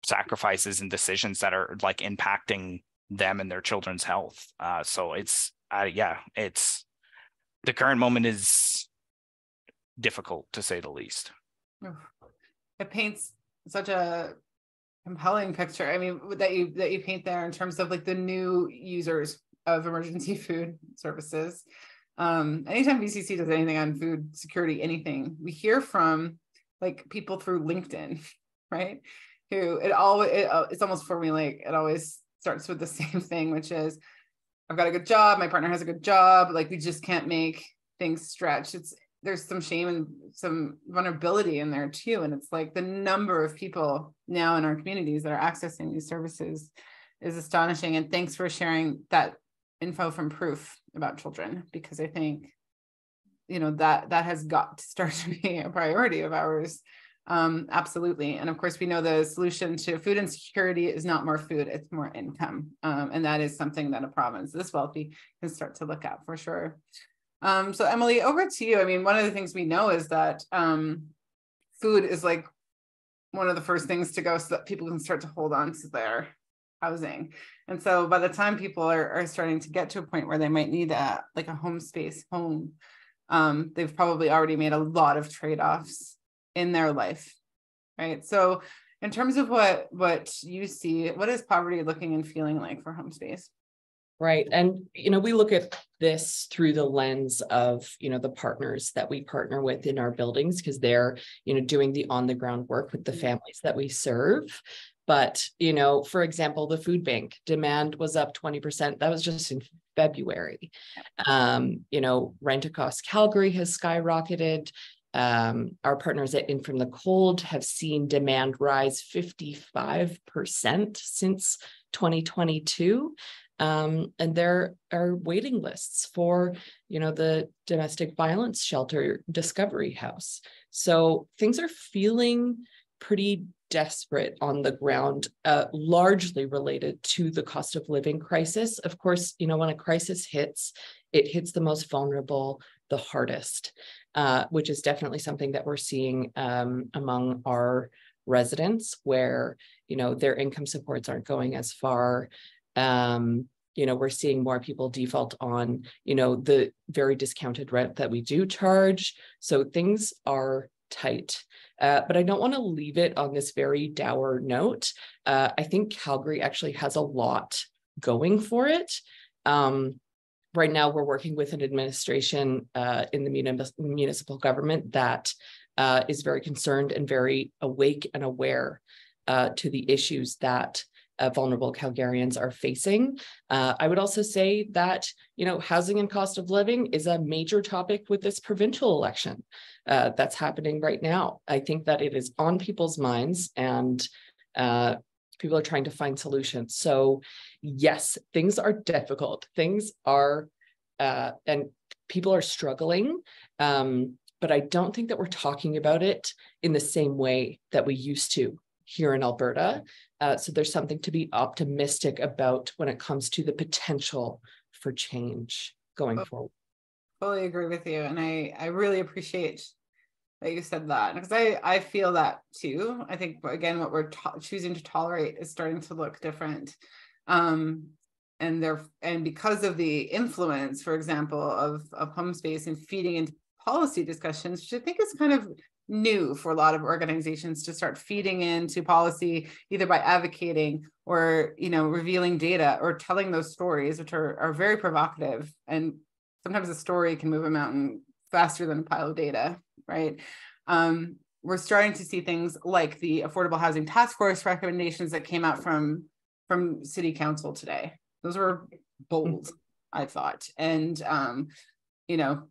[SPEAKER 6] sacrifices and decisions that are like impacting them and their children's health. Uh, so it's uh, yeah, it's the current moment is difficult to say the least.
[SPEAKER 2] It paints such a compelling picture. I mean, that you that you paint there in terms of like the new users of emergency food services. Um, anytime VCC does anything on food security, anything, we hear from like people through LinkedIn, right? Who it always it, uh, it's almost formulaic. It always starts with the same thing, which is I've got a good job, my partner has a good job, like we just can't make things stretch. It's there's some shame and some vulnerability in there too. And it's like the number of people now in our communities that are accessing these services is astonishing. And thanks for sharing that info from proof about children, because I think, you know, that that has got to start to be a priority of ours um, absolutely. And of course, we know the solution to food insecurity is not more food, it's more income. Um, and that is something that a province this wealthy can start to look at for sure. Um, so Emily, over to you. I mean, one of the things we know is that um, food is like one of the first things to go so that people can start to hold on to their housing. And so by the time people are, are starting to get to a point where they might need a like a HomeSpace home, um, they've probably already made a lot of trade-offs in their life right so in terms of what what you see what is poverty looking and feeling like for HomeSpace
[SPEAKER 4] right? And you know we look at this through the lens of you know the partners that we partner with in our buildings because they're you know doing the on the ground work with the mm-hmm. families that we serve. But you know for example the food bank demand was up 20% that was just in february. Um, you know rent across calgary has skyrocketed. Um, our partners at Inn From the Cold have seen demand rise 55% since 2022. Um, and there are waiting lists for, you know, the domestic violence shelter Discovery House. So things are feeling pretty desperate on the ground, uh, largely related to the cost of living crisis. Of course, you know, when a crisis hits, it hits the most vulnerable the hardest uh, which is definitely something that we're seeing um, among our residents where you know their income supports aren't going as far um, you know we're seeing more people default on you know the very discounted rent that we do charge. So things are tight. Uh, but i don't want to leave it on this very dour note. Uh, i think calgary actually has a lot going for it. Um, right now we're working with an administration uh, in the municipal government that uh, is very concerned and very awake and aware uh, to the issues that uh, vulnerable Calgarians are facing. Uh, I would also say that, you know, housing and cost of living is a major topic with this provincial election uh, that's happening right now. I think that it is on people's minds and uh, people are trying to find solutions. So yes, things are difficult. Things are, uh, and people are struggling. Um, but I don't think that we're talking about it in the same way that we used to here in Alberta. Uh, so there's something to be optimistic about when it comes to the potential for change going oh, forward.
[SPEAKER 2] Fully agree with you. And I, I really appreciate that you said that because I, I feel that too. I think, again, what we're to- choosing to tolerate is starting to look different. Um, and there and because of the influence, for example, of, of HomeSpace and feeding into policy discussions, which I think is kind of new for a lot of organizations to start feeding into policy either by advocating or you know revealing data or telling those stories which are, are very provocative. And sometimes a story can move a mountain faster than a pile of data right? Um, we're starting to see things like the affordable housing task force recommendations that came out from from city council today. Those were bold i thought. And um, you know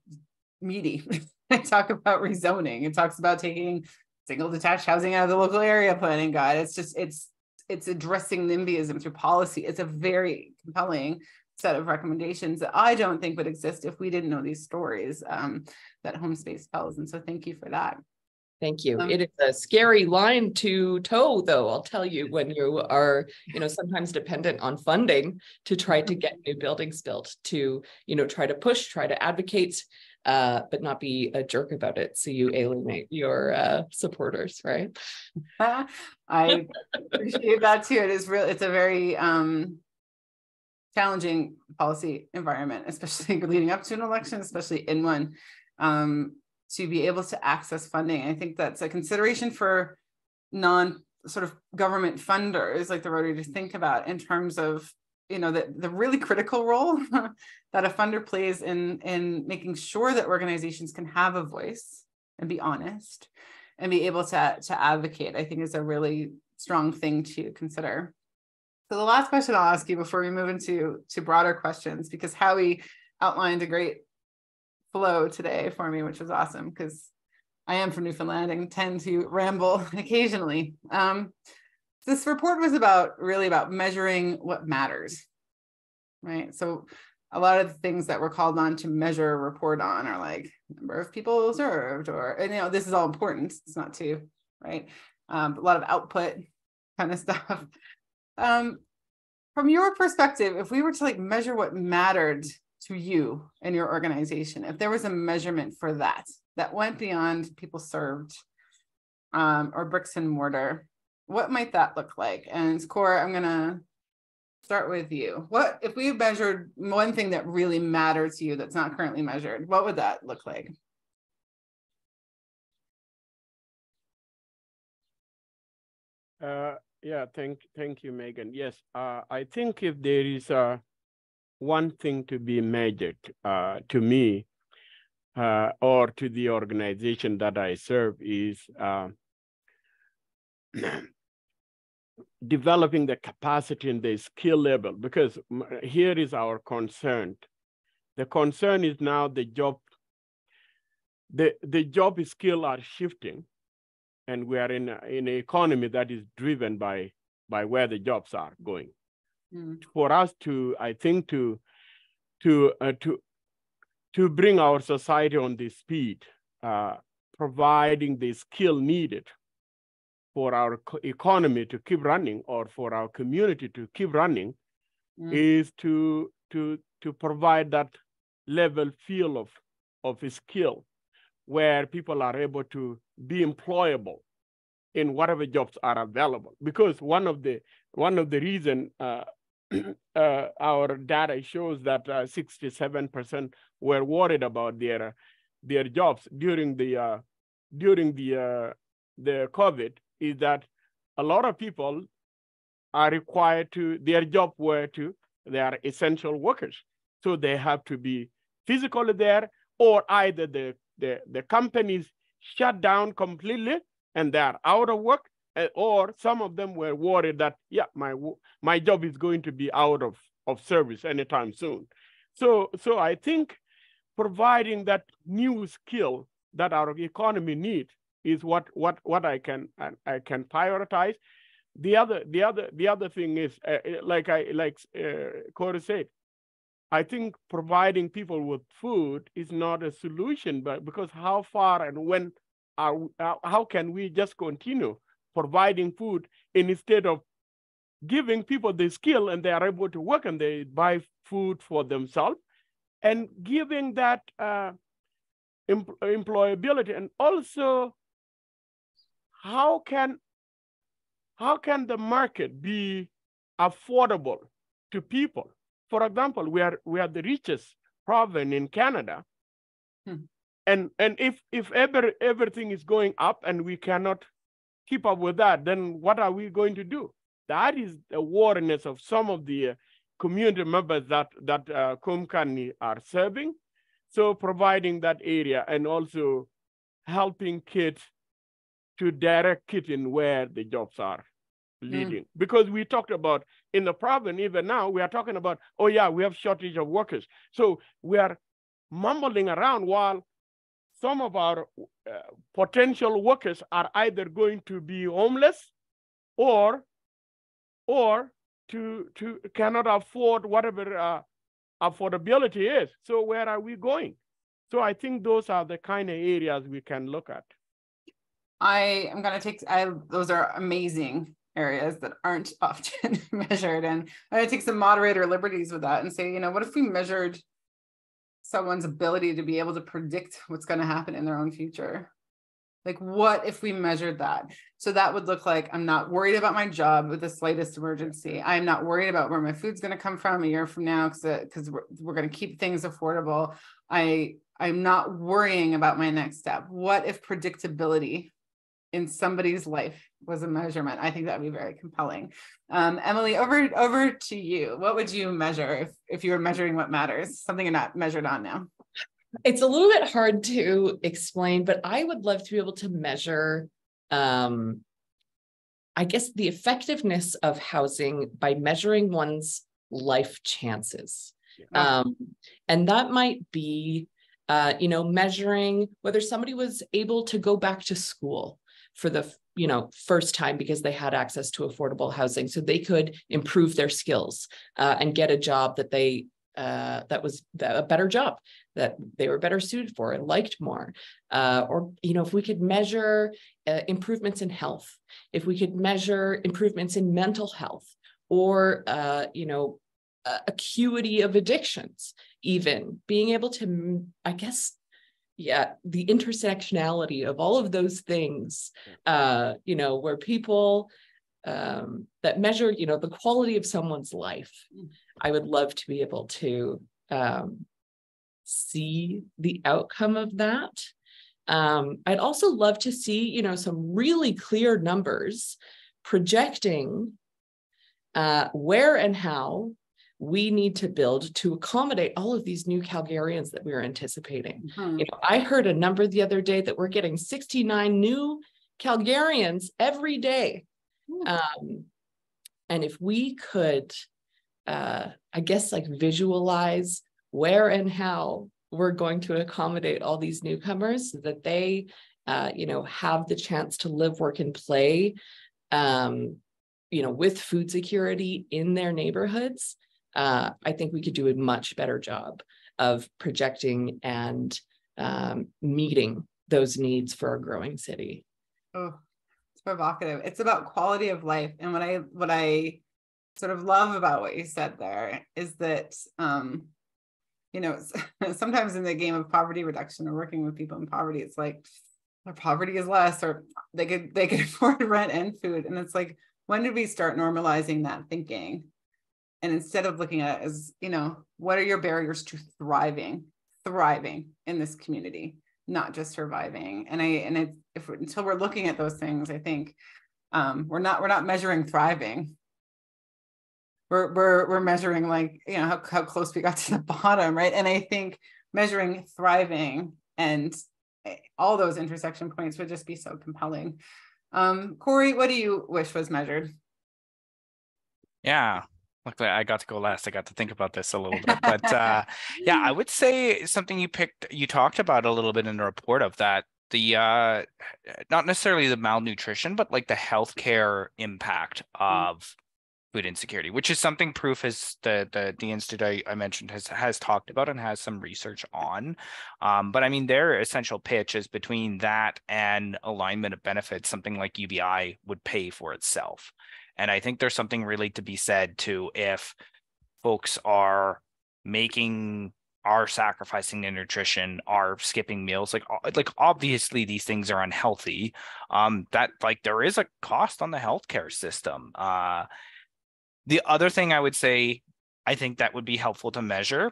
[SPEAKER 2] meaty it talk about rezoning. It talks about taking single detached housing out of the local area planning guide. It's just it's it's addressing NIMBYism through policy. It's a very compelling set of recommendations that I don't think would exist if we didn't know these stories um, that HomeSpace tells. And so thank you for that.
[SPEAKER 4] Thank you. Um, it is a scary line to toe, though, I'll tell you, when you are, you know, sometimes dependent on funding to try to get new buildings built, to, you know, try to push, try to advocate, uh, but not be a jerk about it. So you alienate your uh, supporters, right?
[SPEAKER 2] I appreciate that too. It is real. It's a very um, challenging policy environment, especially leading up to an election, especially in one, um, to be able to access funding. I think that's a consideration for non sort of government funders like the Rotary to think about in terms of you know the, the really critical role that a funder plays in in making sure that organizations can have a voice and be honest and be able to to advocate i think is a really strong thing to consider. So the last question i'll ask you before we move into to broader questions because howie outlined a great flow today for me which was awesome because i am from newfoundland and tend to ramble occasionally. Um, this report was about really about measuring what matters right? So a lot of the things that we're called on to measure report on are like number of people served or and, you know this is all important it's not too right? Um, a lot of output kind of stuff. Um, from your perspective if we were to like measure what mattered to you and your organization if there was a measurement for that that went beyond people served um, or bricks and mortar what might that look like and Khor, i'm going to start with you. What if we measured one thing that really matters to you that's not currently measured? What would that look like?
[SPEAKER 5] Uh, yeah, thank thank you, Meaghon. Yes, uh, I think if there is uh, one thing to be measured uh, to me uh, or to the organization that I serve is developing the capacity and the skill level, because here is our concern. The concern is now the job, the, the job skill are shifting and we are in, a, in an economy that is driven by, by where the jobs are going. Mm. For us to, I think to, to, uh, to, to bring our society on this speed, uh, providing the skill needed for our economy to keep running or for our community to keep running mm. is to to to provide that level feel of of skill where people are able to be employable in whatever jobs are available because one of the one of the reason uh, uh, our data shows that 67% uh, were worried about their their jobs during the uh, during the uh, the covid is that a lot of people are required to, their job were to, they are essential workers. So they have to be physically there or either the, the, the companies shut down completely and they are out of work uh, or some of them were worried that yeah my my job is going to be out of of service anytime soon so so i think providing that new skill that our economy needs is what what what i can I, I can prioritize. The other the other the other thing is uh, uh like i like uh, Cory said i think providing people with food is not a solution but because how far and when are how can we just continue providing food instead of giving people the skill and they are able to work and they buy food for themselves and giving that uh, em employability and also how can how can the market be affordable to people for example we are we are the richest province in canada hmm. and and if if ever everything is going up and we cannot keep up with that, then what are we going to do? That is the awareness of some of the uh, community members that, that uh, Komkan are serving. So providing that area and also helping kids to direct kids in where the jobs are leading. Mm. Because we talked about in the province, even now, we are talking about, oh yeah, we have shortage of workers. So we are mumbling around while some of our uh, potential workers are either going to be homeless or or to to cannot afford whatever uh, affordability is so where are we going so i think those are the kind of areas we can look at
[SPEAKER 2] i am going to take i those are amazing areas that aren't often measured and to take some moderator liberties with that and say you know what if we measured someone's ability to be able to predict what's going to happen in their own future. Like, what if we measured that? So that would look like I'm not worried about my job with the slightest emergency. I'm not worried about where my food's going to come from a year from now because because uh, we're, we're going to keep things affordable. I I'm not worrying about my next step. What if predictability in somebody's life was a measurement. I think that would be very compelling. Um, Emily, over over to you. What would you measure if if you were measuring what matters? Something you're not measured on now.
[SPEAKER 4] It's a little bit hard to explain, but I would love to be able to measure. Um, I guess the effectiveness of housing by measuring one's life chances. Yeah. Um, and that might be, uh, you know, measuring whether somebody was able to go back to school for the you know first time because they had access to affordable housing. So they could improve their skills uh, and get a job that they uh, that was a better job that they were better suited for and liked more. Uh, or you know if we could measure uh, improvements in health if we could measure improvements in mental health or uh, you know acuity of addictions even being able to i guess yeah the intersectionality of all of those things uh you know where people um that measure you know the quality of someone's life mm. i would love to be able to um see the outcome of that um i'd also love to see you know some really clear numbers projecting uh where and how we need to build to accommodate all of these new Calgarians that we are anticipating. Mm-hmm. You know, I heard a number the other day that we're getting 69 new Calgarians every day. Um, and if we could, uh, I guess, like visualize where and how we're going to accommodate all these newcomers so that they, uh, you know, have the chance to live, work, and play, um, you know, with food security in their neighborhoods uh, I think we could do a much better job of projecting and um, meeting those needs for a growing city.
[SPEAKER 2] Oh, it's provocative. It's about quality of life. And what I what I sort of love about what you said there is that um, you know, sometimes in the game of poverty reduction or working with people in poverty, it's like their poverty is less or they could they could afford rent and food. And it's like, when did we start normalizing that thinking? And instead of looking at as you know what are your barriers to thriving thriving in this community not just surviving. And i and it if until we're looking at those things i think um, we're not we're not measuring thriving. We're we're, we're measuring like you know how, how close we got to the bottom right? And i think measuring thriving and eh, all those intersection points would just be so compelling. Um, Cory, what do you wish was measured?
[SPEAKER 6] Yeah, luckily I got to go last. I got to think about this a little bit, but uh, yeah, I would say something you picked, you talked about a little bit in the report of that the uh not necessarily the malnutrition but like the healthcare impact mm. of food insecurity, which is something Proof has the the the institute I, I mentioned has has talked about and has some research on. Um, but I mean, their essential pitch is between that and alignment of benefits, something like UBI would pay for itself. And I think there's something really to be said to if folks are making are sacrificing their nutrition, are skipping meals, like like obviously these things are unhealthy. Um, that like there is a cost on the healthcare system. Uh, the other thing I would say, I think that would be helpful to measure,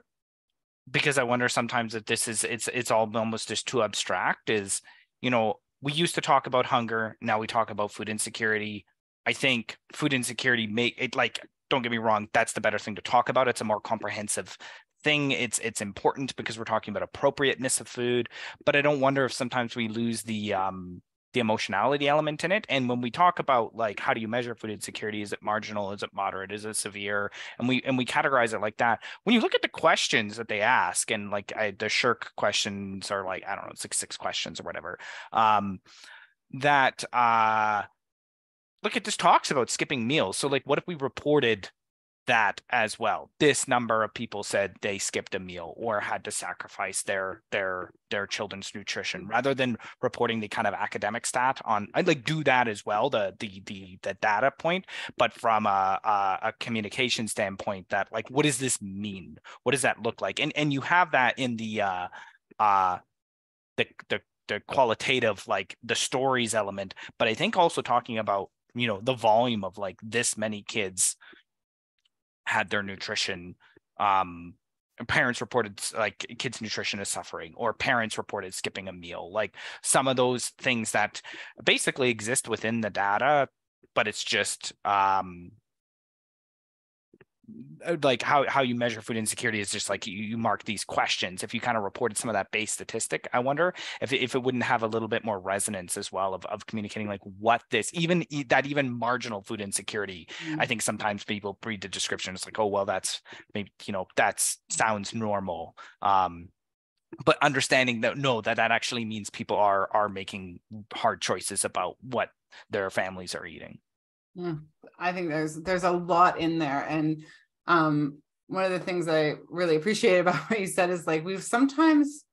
[SPEAKER 6] because I wonder sometimes if this is it's it's all almost just too abstract. Is you know we used to talk about hunger, now we talk about food insecurity. I think food insecurity make it like don't get me wrong, that's the better thing to talk about. It's a more comprehensive thing. It's it's important because we're talking about appropriateness of food, but I don't wonder if sometimes we lose the um the emotionality element in it. And when we talk about like how do you measure food insecurity, is it marginal, is it moderate, is it severe, and we and we categorize it like that. When you look at the questions that they ask, and like I, the Shirk questions are like I don't know, six six questions or whatever. Um, that uh, look at this talks about skipping meals. So like, what if we reported that as well. This number of people said they skipped a meal or had to sacrifice their their their children's nutrition rather than reporting the kind of academic stat on I'd like do that as well the the the the data point but from a, a, a communication standpoint that like what does this mean what does that look like and and you have that in the uh uh the the the qualitative like the stories element but I think also talking about you know the volume of like this many kids had their nutrition um parents reported like kids nutrition is suffering or parents reported skipping a meal. Like some of those things that basically exist within the data but it's just um like how how you measure food insecurity is just like you, you mark these questions. If you kind of reported some of that base statistic i wonder if it, if it wouldn't have a little bit more resonance as well of, of communicating like what this even that even marginal food insecurity mm-hmm. i think sometimes people read the description it's like oh well that's maybe you know that sounds normal. Um but understanding that no that that actually means people are are making hard choices about what their families are eating.
[SPEAKER 2] Yeah, I think there's there's a lot in there, and um, one of the things I really appreciate about what you said is like we've sometimes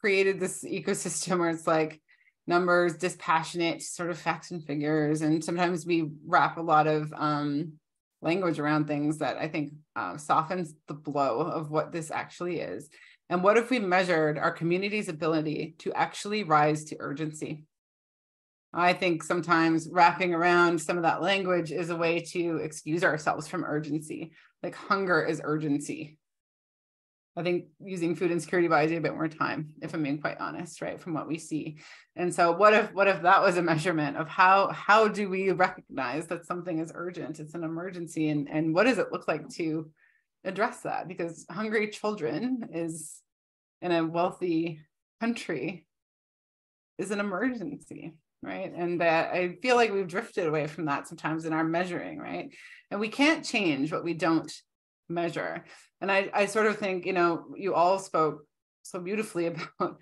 [SPEAKER 2] created this ecosystem where it's like numbers, dispassionate sort of facts and figures, and sometimes we wrap a lot of um, language around things that I think uh, softens the blow of what this actually is. And what if we measured our community's ability to actually rise to urgency? I think sometimes wrapping around some of that language is a way to excuse ourselves from urgency. Like hunger is urgency. I think using food insecurity buys you a bit more time, if I'm being quite honest, right, from what we see. And so, what if what if that was a measurement of how how do we recognize that something is urgent? It's an emergency, and and what does it look like to address that? Because hungry children is in a wealthy country is an emergency right? And that i feel like we've drifted away from that sometimes in our measuring right? And we can't change what we don't measure. And i i sort of think you know you all spoke so beautifully about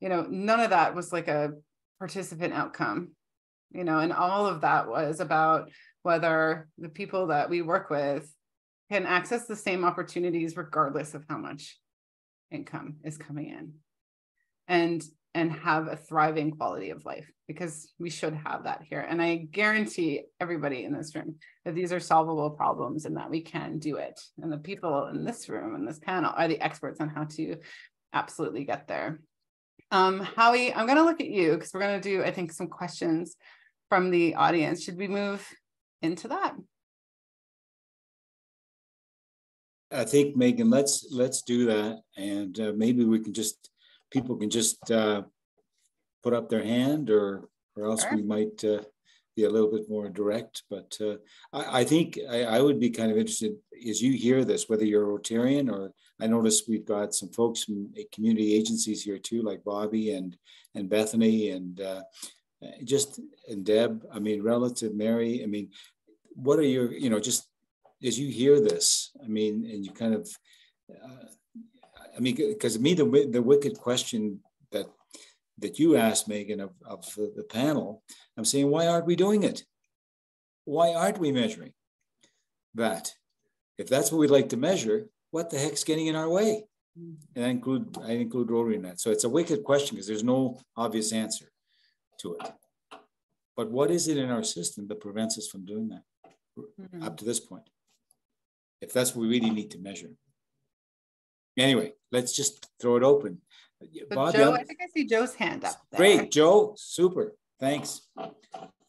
[SPEAKER 2] you know none of that was like a participant outcome you know and all of that was about whether the people that we work with can access the same opportunities regardless of how much income is coming in. And and have a thriving quality of life because we should have that here. And I guarantee everybody in this room that these are solvable problems and that we can do it. And the people in this room and this panel are the experts on how to absolutely get there. Um, Howie, I'm going to look at you because we're going to do, I think, some questions from the audience. Should we move into that?
[SPEAKER 1] I think Meaghon, let's let's do that, and uh, maybe we can just people can just uh, put up their hand or or else sure. we might uh, be a little bit more direct. But uh, I, I, think I, I, would be kind of interested as you hear this, whether you're a Rotarian or I notice we've got some folks from community agencies here too, like Bobby and and Bethany and uh, just and Deb, I mean, relative Mary, I mean, what are your, you know, just as you hear this, I mean, and you kind of, uh, I mean, because me, the, the wicked question that that you asked, Meaghon, of, of the panel, I'm saying, why aren't we doing it? Why aren't we measuring that? If that's what we'd like to measure, what the heck's getting in our way? And I include I include Rotary in that. So it's a wicked question because there's no obvious answer to it. But what is it in our system that prevents us from doing that mm-hmm. up to this point? If that's what we really need to measure. Anyway, let's just throw it open.
[SPEAKER 2] Bob, Joe, I think I see Joe's hand up.
[SPEAKER 1] There. Great, Joe. Super. Thanks.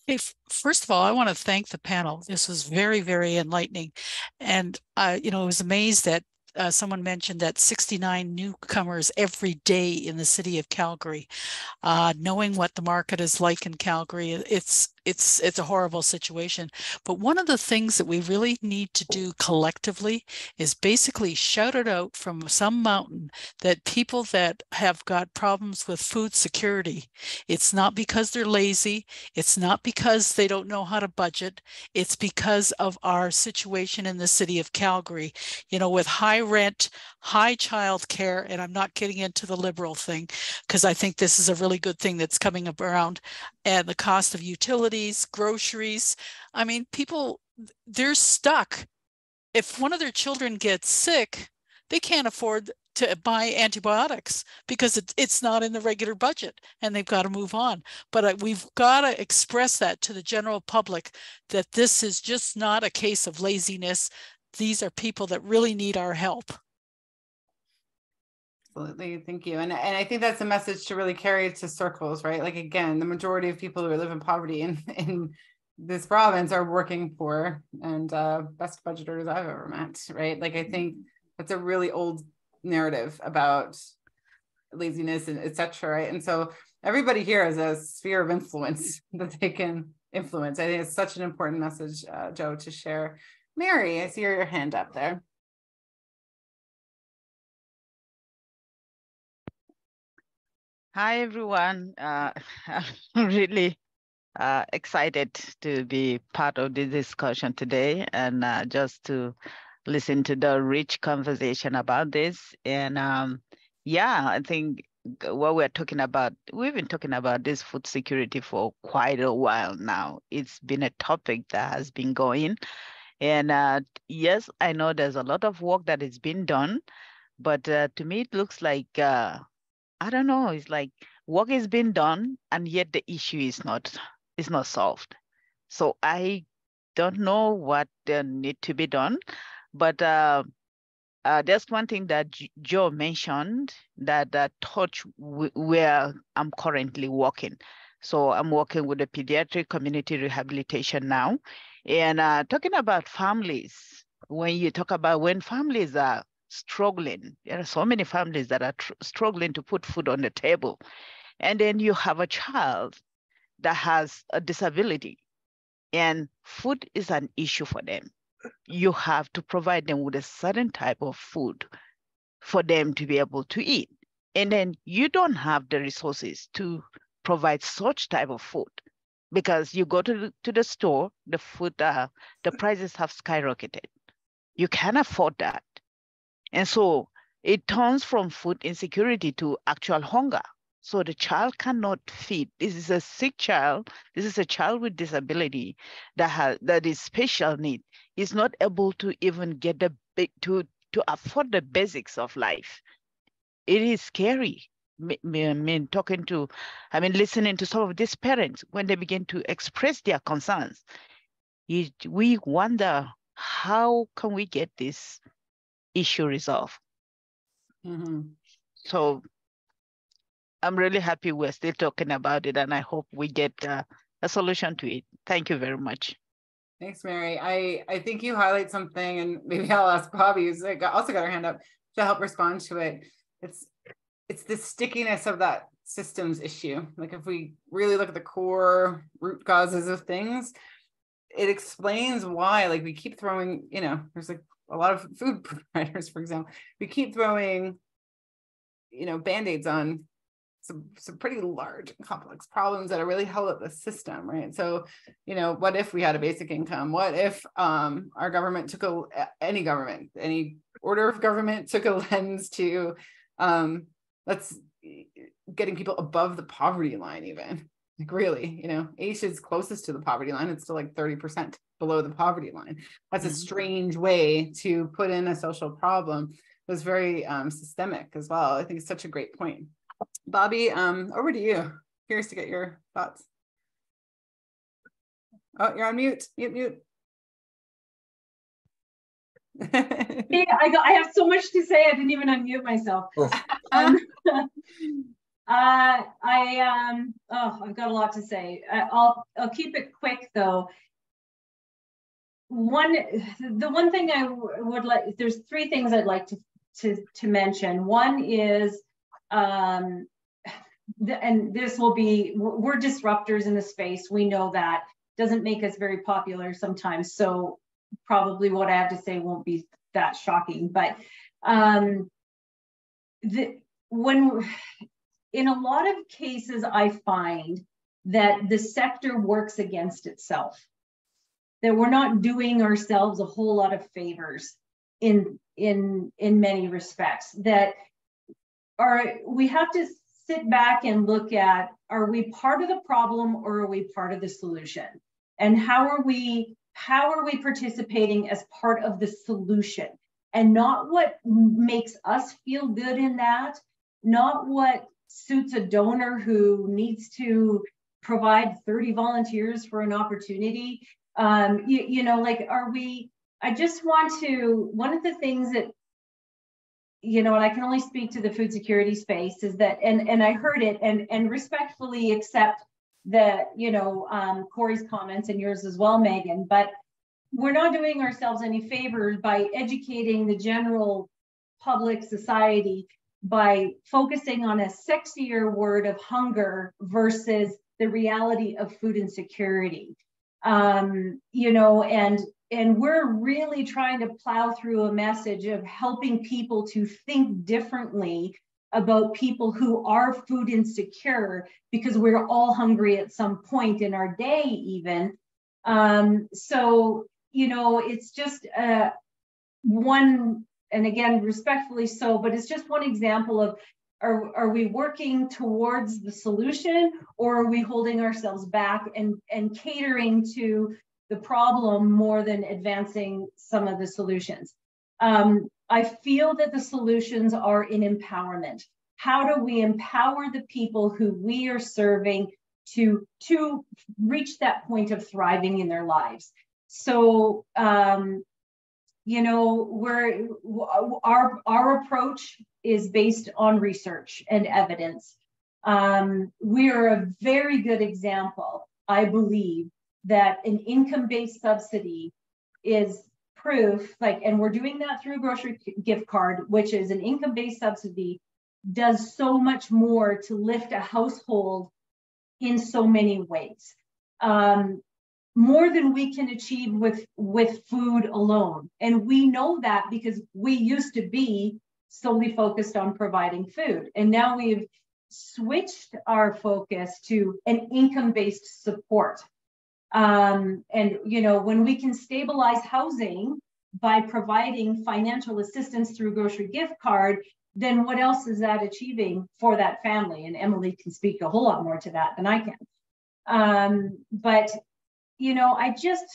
[SPEAKER 7] Hey, first of all, I want to thank the panel. This was very, very enlightening. And, uh, you know, I was amazed that uh, someone mentioned that 69 newcomers every day in the city of Calgary. Uh, knowing what the market is like in Calgary, it's it's it's a horrible situation. But one of the things that we really need to do collectively is basically shout it out from some mountain that people that have got problems with food security, it's not because they're lazy, it's not because they don't know how to budget, it's because of our situation in the city of Calgary, you know, with high rent, high child care, and I'm not getting into the liberal thing because I think this is a really good thing that's coming around, and the cost of utilities, groceries. I mean, people, they're stuck. If one of their children gets sick, they can't afford to buy antibiotics because it, it's not in the regular budget and they've got to move on. But uh, we've got to express that to the general public that this is just not a case of laziness these are people that really need our help.
[SPEAKER 2] Absolutely. Thank you. And, and I think that's a message to really carry to circles, right? Like, again, the majority of people who live in poverty in, in this province are working poor and uh, best budgeters I've ever met, right? Like, I think that's a really old narrative about laziness and etc. Right. And so everybody here has a sphere of influence that they can influence. I think it's such an important message, uh, Joe, to share Mary, I see your hand up there.
[SPEAKER 8] Hi, everyone. Uh, I'm really uh, excited to be part of this discussion today and uh, just to listen to the rich conversation about this. And um, yeah, I think what we're talking about, we've been talking about this food security for quite a while now. It's been a topic that has been going and uh, yes, I know there's a lot of work that is being done, but uh, to me, it looks like, uh, I don't know, it's like work is being done and yet the issue is not, is not solved. So I don't know what uh, need to be done, but uh, uh, there's one thing that Joe mentioned that that touch where I'm currently working. So I'm working with the pediatric community rehabilitation now, and uh, talking about families, when you talk about when families are struggling, there are so many families that are struggling to put food on the table. And then you have a child that has a disability, and food is an issue for them. You have to provide them with a certain type of food for them to be able to eat. And then you don't have the resources to provide such type of food because you go to the, to the store, the food, uh, the prices have skyrocketed. You can't afford that. And so it turns from food insecurity to actual hunger. So the child cannot feed. This is a sick child. This is a child with disability that has that is special need. Is not able to even get the to to afford the basics of life. It is scary. I mean, talking to, I mean, listening to some of these parents when they begin to express their concerns, we wonder how can we get this issue resolved. Mm-hmm. So I'm really happy we're still talking about it, and I hope we get uh, a solution to it. Thank you very much.
[SPEAKER 2] Thanks, Mary. I I think you highlight something, and maybe I'll ask Bobby, who's also got her hand up to help respond to it. It's it's the stickiness of that systems issue. Like if we really look at the core root causes of things, it explains why like we keep throwing, you know, there's like a lot of food providers, for example, we keep throwing, you know, band-aids on some, some pretty large complex problems that are really held up the system, right? So, you know, what if we had a basic income? What if um, our government took a, any government, any order of government took a lens to um, let's getting people above the poverty line even like really you know AISH is closest to the poverty line it's still like 30% below the poverty line that's a mm-hmm. strange way to put in a social problem it was very um, systemic as well i think it's such a great point bobby um, over to you curious to get your thoughts oh you're on mute mute mute
[SPEAKER 9] hey, I got I have so much to say I didn't even unmute myself. Oh. Um, uh, I um oh I've got a lot to say. I'll I'll keep it quick though. One the one thing I would like there's three things I'd like to to to mention. One is um the, and this will be we're disruptors in the space. We know that doesn't make us very popular sometimes. So probably what I have to say won't be that shocking. But um, the, when in a lot of cases, I find that the sector works against itself. That we're not doing ourselves a whole lot of favors in in in many respects. That are we have to sit back and look at are we part of the problem or are we part of the solution? And how are we how are we participating as part of the solution and not what makes us feel good in that not what suits a donor who needs to provide 30 volunteers for an opportunity um, you, you know like are we i just want to one of the things that you know and i can only speak to the food security space is that and and i heard it and and respectfully accept the, you know, um, Cory's comments and yours as well, Meaghon, but we're not doing ourselves any favors by educating the general public society by focusing on a sexier word of hunger versus the reality of food insecurity. Um, you know, and and we're really trying to plow through a message of helping people to think differently about people who are food insecure because we're all hungry at some point in our day even. Um, so you know it's just uh, one and again respectfully so but it's just one example of are, are we working towards the solution or are we holding ourselves back and and catering to the problem more than advancing some of the solutions um, I feel that the solutions are in empowerment. How do we empower the people who we are serving to, to reach that point of thriving in their lives? So, um, you know, we're, our, our approach is based on research and evidence. Um, we are a very good example, I believe, that an income-based subsidy is proof, like, and we're doing that through grocery gift card, which is an income-based subsidy, does so much more to lift a household in so many ways. Um, more than we can achieve with with food alone and we know that because we used to be solely focused on providing food and now we've switched our focus to an income based support um, and you know, when we can stabilize housing by providing financial assistance through grocery gift card, then what else is that achieving for that family? And Emily can speak a whole lot more to that than I can. Um, but you know, I just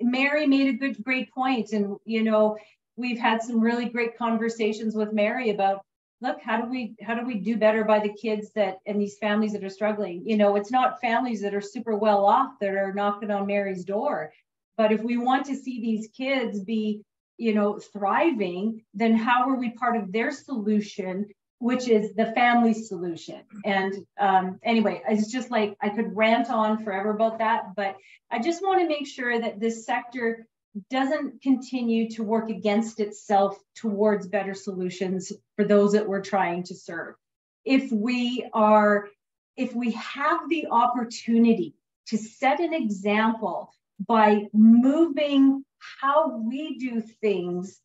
[SPEAKER 9] Mary made a good, great point, and you know, we've had some really great conversations with Mary about look how do we how do we do better by the kids that and these families that are struggling? You know it's not families that are super well off that are knocking on mary's door but if we want to see these kids be you know thriving then how are we part of their solution which is the family solution and um, anyway it's just like i could rant on forever about that but i just want to make sure that this sector doesn't continue to work against itself towards better solutions for those that we're trying to serve. If we are, if we have the opportunity to set an example by moving how we do things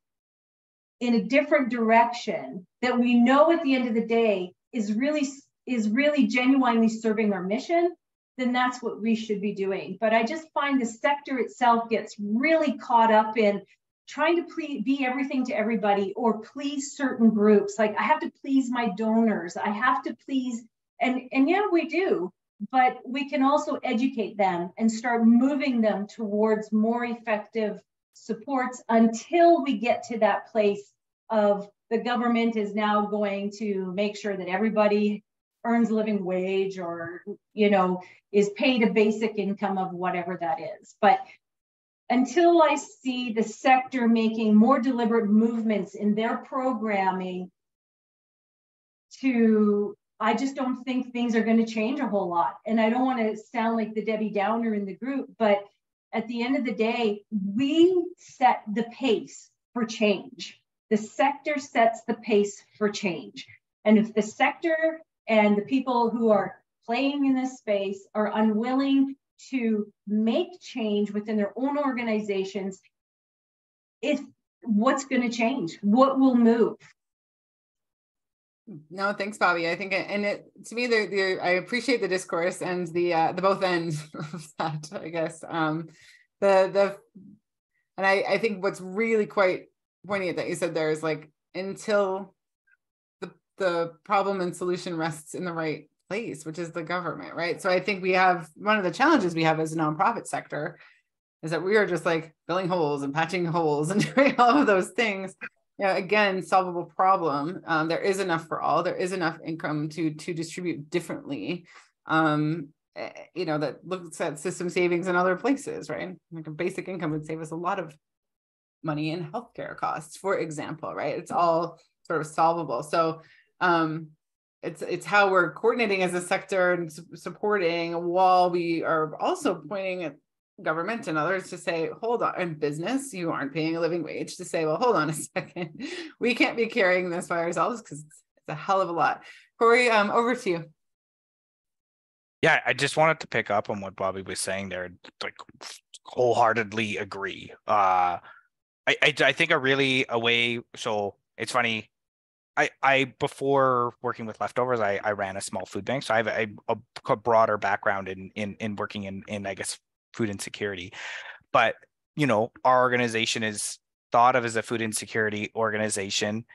[SPEAKER 9] in a different direction that we know at the end of the day is really is really genuinely serving our mission, then that's what we should be doing. But I just find the sector itself gets really caught up in trying to please, be everything to everybody or please certain groups. Like I have to please my donors. I have to please, and, and yeah, we do, but we can also educate them and start moving them towards more effective supports until we get to that place of the government is now going to make sure that everybody earns a living wage or you know is paid a basic income of whatever that is. But until i see the sector making more deliberate movements in their programming to i just don't think things are going to change a whole lot. And i don't want to sound like the debbie downer in the group but at the end of the day we set the pace for change the sector sets the pace for change and if the sector and the people who are playing in this space are unwilling to make change within their own organizations, if what's going to change? What will move?
[SPEAKER 2] No, thanks, Bobby. I think, and it to me, I appreciate the discourse and the uh, the both ends of that. I guess um, the the, and I I think what's really quite poignant that you said there is like until the the problem and solution rests in the right place, which is the government, right? So I think we have one of the challenges we have as a nonprofit sector is that we are just like filling holes and patching holes and doing all of those things. Yeah, again, solvable problem. Um, there is enough for all. There is enough income to to distribute differently. Um, eh, you know that looks at system savings in other places, right? Like a basic income would save us a lot of money in healthcare costs, for example, right? It's all sort of solvable. So um, it's it's how we're coordinating as a sector and su- supporting while we are also pointing at government and others to say hold on in business you aren't paying a living wage to say well hold on a second we can't be carrying this by ourselves because it's, it's a hell of a lot Cory um, over to you
[SPEAKER 6] yeah i just wanted to pick up on what bobby was saying there like wholeheartedly agree uh I, I, I think a really a way so it's funny I, I before working with leftovers, I, I ran a small food bank, so I have a, a, broader background in in in working in in I guess food insecurity. But you know, our organization is thought of as a food insecurity organization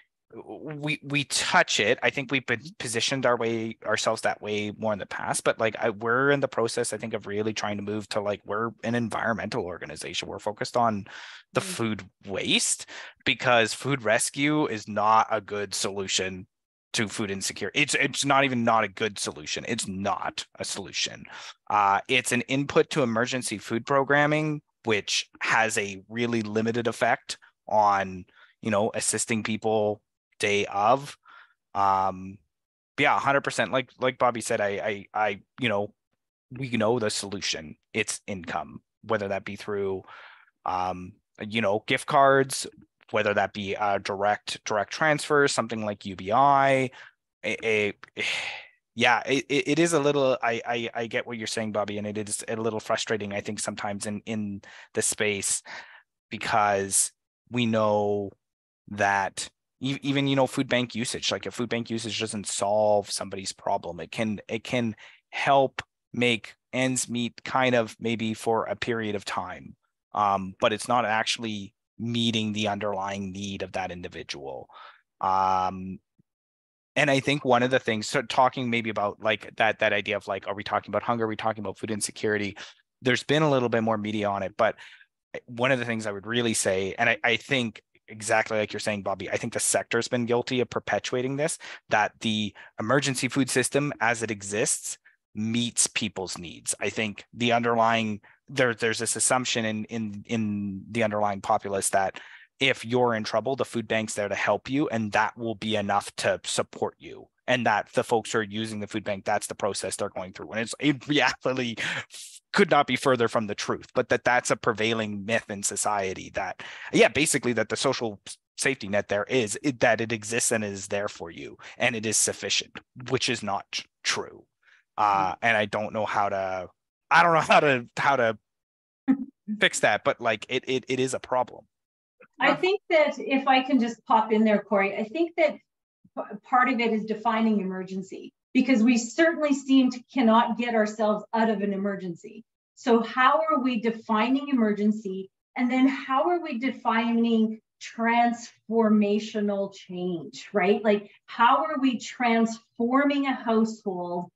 [SPEAKER 6] we we touch it. I think we've been positioned our way ourselves that way more in the past but like I, we're in the process i think of really trying to move to like we're an environmental organization. We're focused on the mm-hmm. food waste because food rescue is not a good solution to food insecurity it's it's not even not a good solution. It's not a solution. Uh, it's an input to emergency food programming which has a really limited effect on you know assisting people day of. Um, yeah, hundred percent. Like like Bobby said, I I I you know we know the solution. It's income, whether that be through um, you know gift cards, whether that be a direct direct transfer, something like UBI. A, a yeah, it, it is a little. I, I I get what you're saying, Bobby, and it is a little frustrating. I think sometimes in in the space because we know that even you know food bank usage like if food bank usage doesn't solve somebody's problem it can it can help make ends meet kind of maybe for a period of time um, but it's not actually meeting the underlying need of that individual. Um, and i think one of the things so talking maybe about like that that idea of like are we talking about hunger? Are we talking about food insecurity? There's been a little bit more media on it but eh, one of the things i would really say and i, I think exactly like you're saying, Bobby. I think the sector's been guilty of perpetuating this, that the emergency food system as it exists meets people's needs. I think the underlying there there's this assumption in in in the underlying populace that if you're in trouble, the food bank's there to help you, and that will be enough to support you. And that the folks who are using the food bank, that's the process they're going through. And it's it reality could not be further from the truth, but that that's a prevailing myth in society that, yeah, basically that the social safety net there is it, that it exists and is there for you and it is sufficient, which is not true. Uh, mm. and I don't know how to, I don't know how to, how to fix that, but like it, it, it is a problem.
[SPEAKER 9] I think that if I can just pop in there, Cory, I think that part of it is defining emergency because we certainly seem to cannot get ourselves out of an emergency. So how are we defining emergency? And then how are we defining transformational change, right? Like how are we transforming a household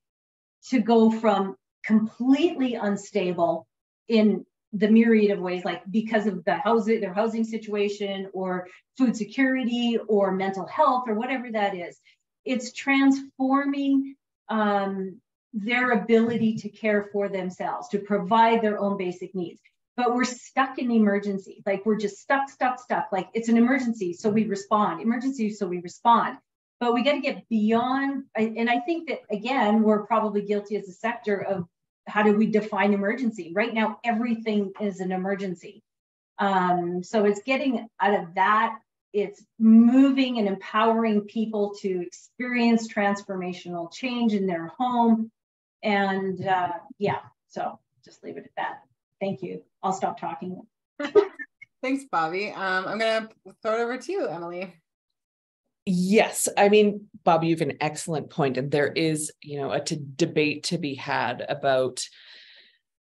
[SPEAKER 9] to go from completely unstable in the myriad of ways, like because of the housing, their housing situation or food security or mental health or whatever that is. It's transforming um, their ability to care for themselves, to provide their own basic needs. But we're stuck in emergency. Like we're just stuck, stuck, stuck. Like it's an emergency, so we respond. Emergency, so we respond. But we got to get beyond. And I think that, again, we're probably guilty as a sector of how do we define emergency? Right now, everything is an emergency. Um, so it's getting out of that. It's moving and empowering people to experience transformational change in their home. And uh, yeah, so just leave it at that. Thank you. I'll stop talking.
[SPEAKER 2] Thanks, Bobby. Um, I'm going to throw it over to you, Emily.
[SPEAKER 4] Yes, I mean, Bob, you have an excellent point, and there is, you know, a debate to be had about,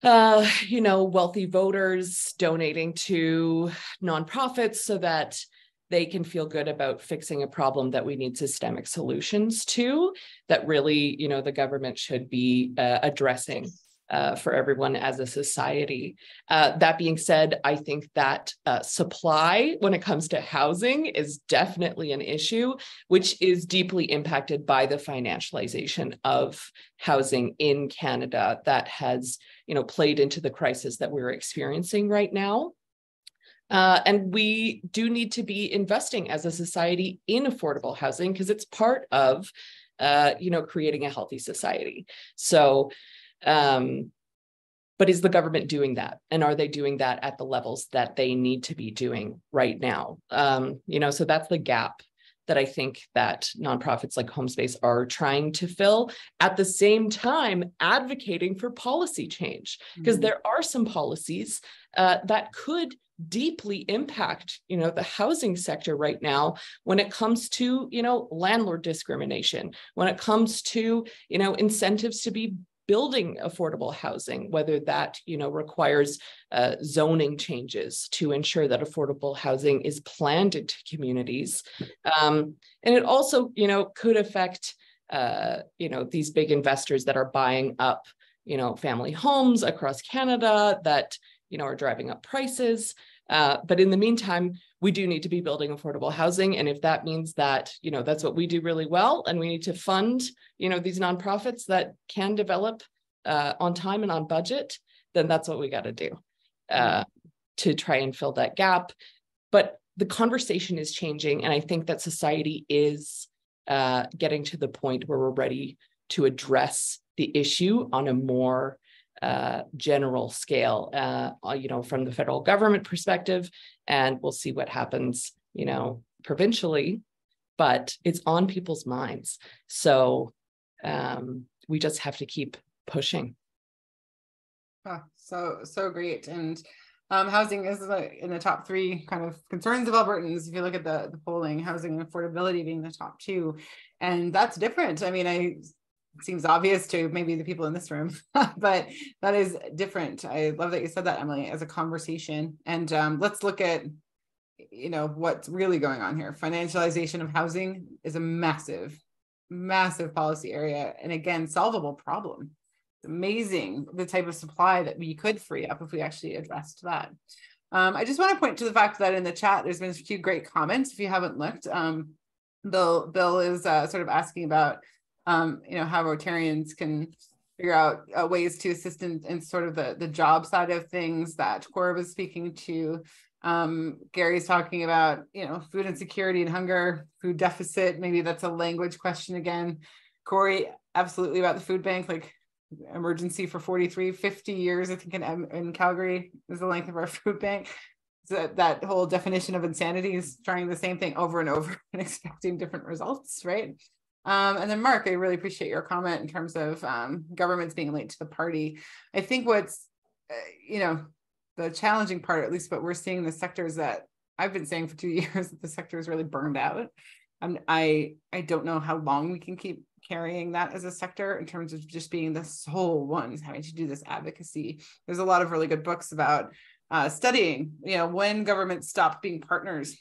[SPEAKER 4] uh, you know, wealthy voters donating to nonprofits so that they can feel good about fixing a problem that we need systemic solutions to. That really, you know, the government should be uh, addressing uh, for everyone as a society. Uh, that being said, I think that uh, supply, when it comes to housing, is definitely an issue, which is deeply impacted by the financialization of housing in Canada that has, you know, played into the crisis that we're experiencing right now. Uh, and we do need to be investing as a society in affordable housing because it's part of, uh, you know, creating a healthy society. So um, but is the government doing that? And are they doing that at the levels that they need to be doing right now? Um, you know, so that's the gap that I think that nonprofits like HomeSpace are trying to fill at the same time advocating for policy change because mm-hmm. there are some policies uh, that could deeply impact you know the housing sector right now when it comes to you know landlord discrimination when it comes to you know incentives to be building affordable housing, whether that you know requires uh, zoning changes to ensure that affordable housing is planned into communities, um, and it also you know could affect uh, you know these big investors that are buying up you know family homes across Canada that you know are driving up prices. Uh, but in the meantime, we do need to be building affordable housing. And if that means that, you know, that's what we do really well, and we need to fund, you know, these nonprofits that can develop uh, on time and on budget, then that's what we got to do uh, to try and fill that gap. But the conversation is changing. And I think that society is uh, getting to the point where we're ready to address the issue on a more uh, general scale, uh, uh, you know, from the federal government perspective, and we'll see what happens, you know, provincially, but it's on people's minds. So um, we just have to keep pushing.
[SPEAKER 2] Oh, so so great, and um, housing is in the top three kind of concerns of Albertans. If you look at the, the polling, housing affordability being the top two, and that's different. I mean, I seems obvious to maybe the people in this room, but that is different. I love that you said that, Emily, as a conversation. And um, let's look at, you know, what's really going on here. Financialization of housing is a massive, massive policy area, and again, solvable problem. It's amazing the type of supply that we could free up if we actually addressed that. Um, I just want to point to the fact that in the chat, there's been a few great comments. If you haven't looked, um, Bill Bill is uh, sort of asking about um, you know, how Rotarians can figure out uh, ways to assist in, in, sort of the, the job side of things that Khor was speaking to. Um, Gary's talking about, you know, food insecurity and hunger, food deficit. Maybe that's a language question again. Cory, absolutely about the food bank, like emergency for 43, 50 years, I think in, in Calgary is the length of our food bank. So that, that whole definition of insanity is trying the same thing over and over and expecting different results, right? Um, and then Mark, I really appreciate your comment in terms of um, governments being late to the party. I think what's, uh, you know, the challenging part, at least what we're seeing in the sectors that I've been saying for two years, that the sector is really burned out. And I, I don't know how long we can keep carrying that as a sector in terms of just being the sole ones having to do this advocacy. There's a lot of really good books about uh, studying, you know, when governments stop being partners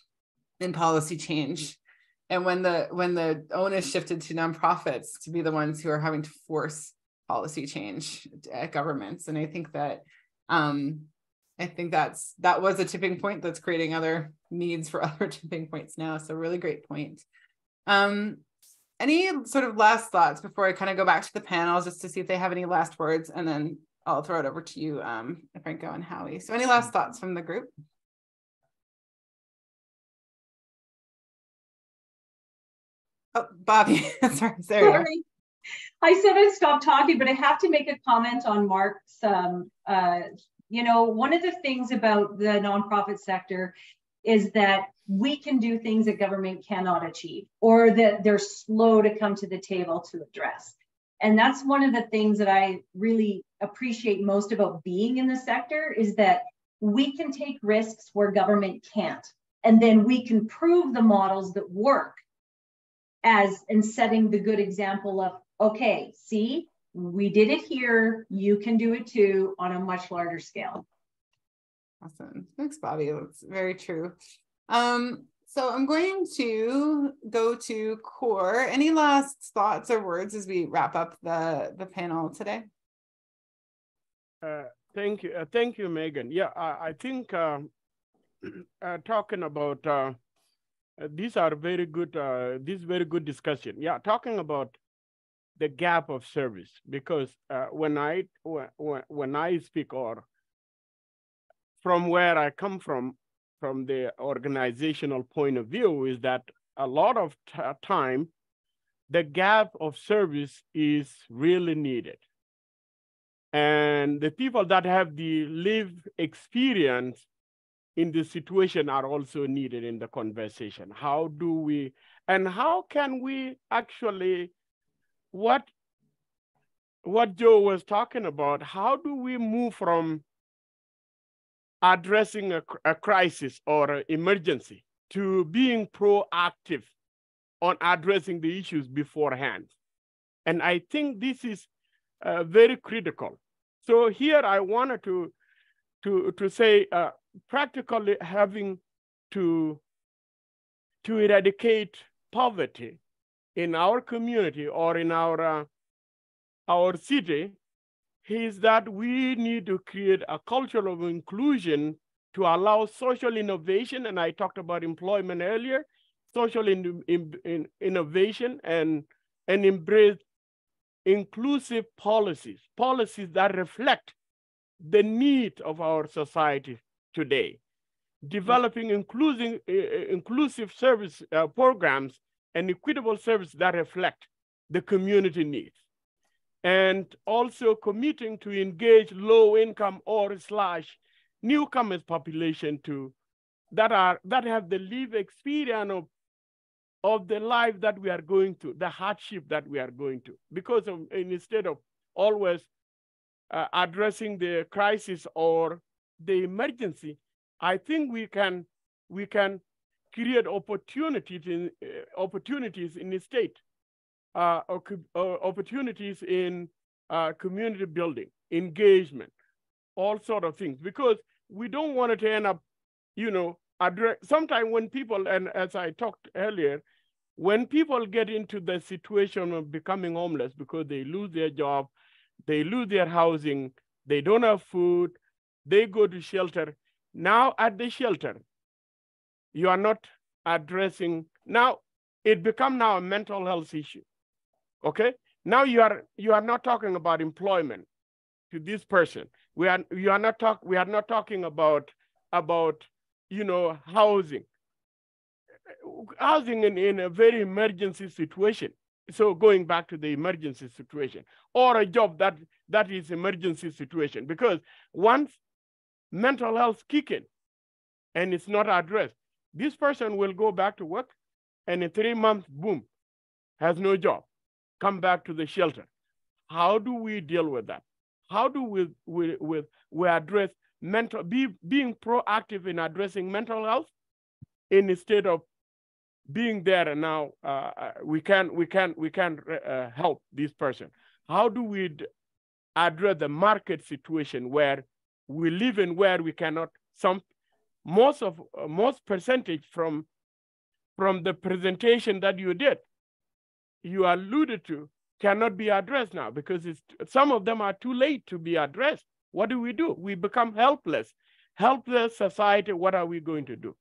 [SPEAKER 2] in policy change and when the when the onus shifted to nonprofits to be the ones who are having to force policy change at governments. And i think that um i think that's that was a tipping point that's creating other needs for other tipping points now. So really great point. Um any sort of last thoughts before i kind of go back to the panel just to see if they have any last words? And then i'll throw it over to you um franco and howie. So any last thoughts from the group Oh, Bobby, sorry, sorry.
[SPEAKER 9] I said I'd stop talking, but I have to make a comment on Mark's. Um, uh, you know, one of the things about the nonprofit sector is that we can do things that government cannot achieve or that they're slow to come to the table to address. And that's one of the things that I really appreciate most about being in the sector is that we can take risks where government can't. And then we can prove the models that work as in setting the good example of, okay, see, we did it here, you can do it too on a much larger scale.
[SPEAKER 2] Awesome. Thanks, Bobby. That's very true. Um, so I'm going to go to Khor. Any last thoughts or words as we wrap up the, the panel today?
[SPEAKER 5] Uh, thank you. Uh, thank you, Meaghon. Yeah, I, I think uh, uh talking about uh, uh, these are very good, uh, this very good discussion. Yeah, talking about the gap of service, because uh, when I when, when I speak or from where I come from, from the organizational point of view, is that a lot of time, the gap of service is really needed. And the people that have the live experience in this situation are also needed in the conversation. How do we, and how can we actually, what, what Joe was talking about, how do we move from addressing a, a crisis or emergency to being proactive on addressing the issues beforehand? And I think this is uh, very critical. So here I wanted to, to, to say, uh, practically having to, to eradicate poverty in our community or in our, uh, our city is that we need to create a culture of inclusion to allow social innovation. And I talked about employment earlier, social in, in, in innovation and, and embrace inclusive policies, policies that reflect the need of our society today. Developing inclusive, inclusive service uh, programs and equitable service that reflect the community needs. And also committing to engage low income or slash newcomers population to that are that have the live experience of of the life that we are going to, the hardship that we are going to, because of, instead of always uh, addressing the crisis or the emergency, I think we can we can create opportunities in uh, opportunities in the state, uh, or, or opportunities in uh, community building, engagement, all sort of things. Because we don't want it to end up, you know, address. Sometimes when people and as I talked earlier, when people get into the situation of becoming homeless because they lose their job, they lose their housing, they don't have food, they go to shelter. Now at the shelter, you are not addressing, now it become now a mental health issue, okay? Now you are, you are not talking about employment to this person. We are, you are not talk, we are not talking about, about, you know, housing. Housing in, in a very emergency situation. So going back to the emergency situation or a job that, that is emergency situation, because once mental health kicking and it's not addressed, this person will go back to work and in three months, boom, has no job, come back to the shelter. How do we deal with that? How do we, we, we, we address mental, be, being proactive in addressing mental health instead of being there and now uh, uh, we can we can we can uh, help this person. How do we address the market situation where we live in where we cannot. Some most of uh, most percentage from from the presentation that you did you alluded to cannot be addressed now because it's some of them are too late to be addressed. What do we do? We become helpless. Helpless society what are we going to do?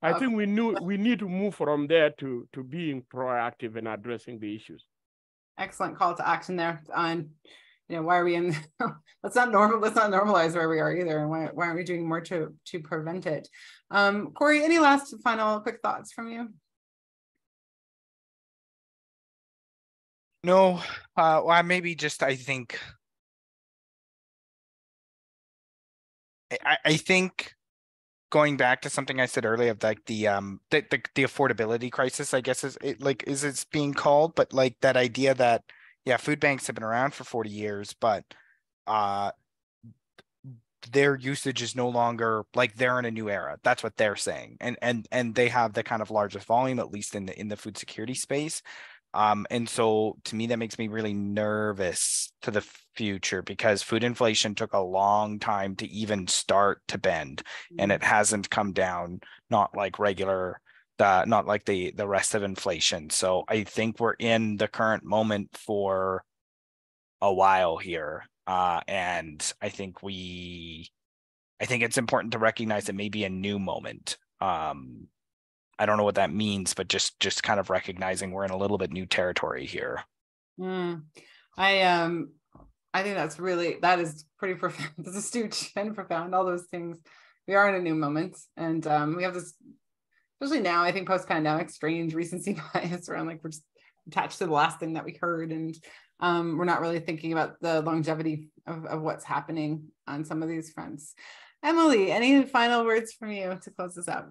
[SPEAKER 5] I think we knew we need to move from there to to being proactive in addressing the issues.
[SPEAKER 2] Excellent call to action there on, you know, why are we in? let's not normal. Let's not normalize where we are either, and why why aren't we doing more to to prevent it? Um, Cory, any last final quick thoughts from you?
[SPEAKER 6] No, uh, well, maybe just I think I, I think going back to something I said earlier of like the um the, the, the affordability crisis, I guess is it like is it's being called, but like that idea that yeah, food banks have been around for 40 years, but uh their usage is no longer like they're in a new era. That's what they're saying. And and and they have the kind of largest volume, at least in the in the food security space. Um, and so to me, that makes me really nervous to the future because food inflation took a long time to even start to bend and it mm. hasn't come down, not like regular the not like the the rest of inflation. So I think we're in the current moment for a while here. Uh, and I think we I think it's important to recognize it may be a new moment. Um, I don't know what that means, but just just kind of recognizing we're in a little bit new territory here.
[SPEAKER 2] Mm. I um I think that's really that is pretty profound. That's astute and profound. All those things. We are in a new moment, and um, we have this, especially now. I think post-pandemic, strange recency bias around like we're just attached to the last thing that we heard, and um, we're not really thinking about the longevity of, of what's happening on some of these fronts. Emily, any final words from you to close this out?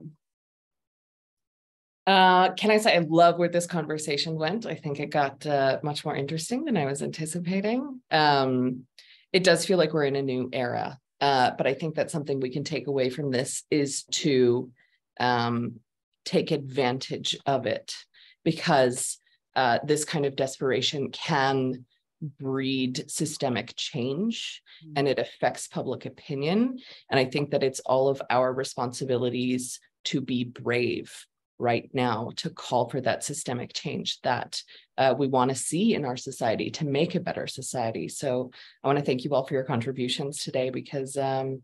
[SPEAKER 4] Uh, can I say I love where this conversation went? I think it got uh, much more interesting than I was anticipating. Um, it does feel like we're in a new era, uh, but I think that something we can take away from this is to um, take advantage of it because uh, this kind of desperation can breed systemic change and it affects public opinion. And I think that it's all of our responsibilities to be brave right now to call for that systemic change that uh, we want to see in our society to make a better society. So I want to thank you all for your contributions today because um,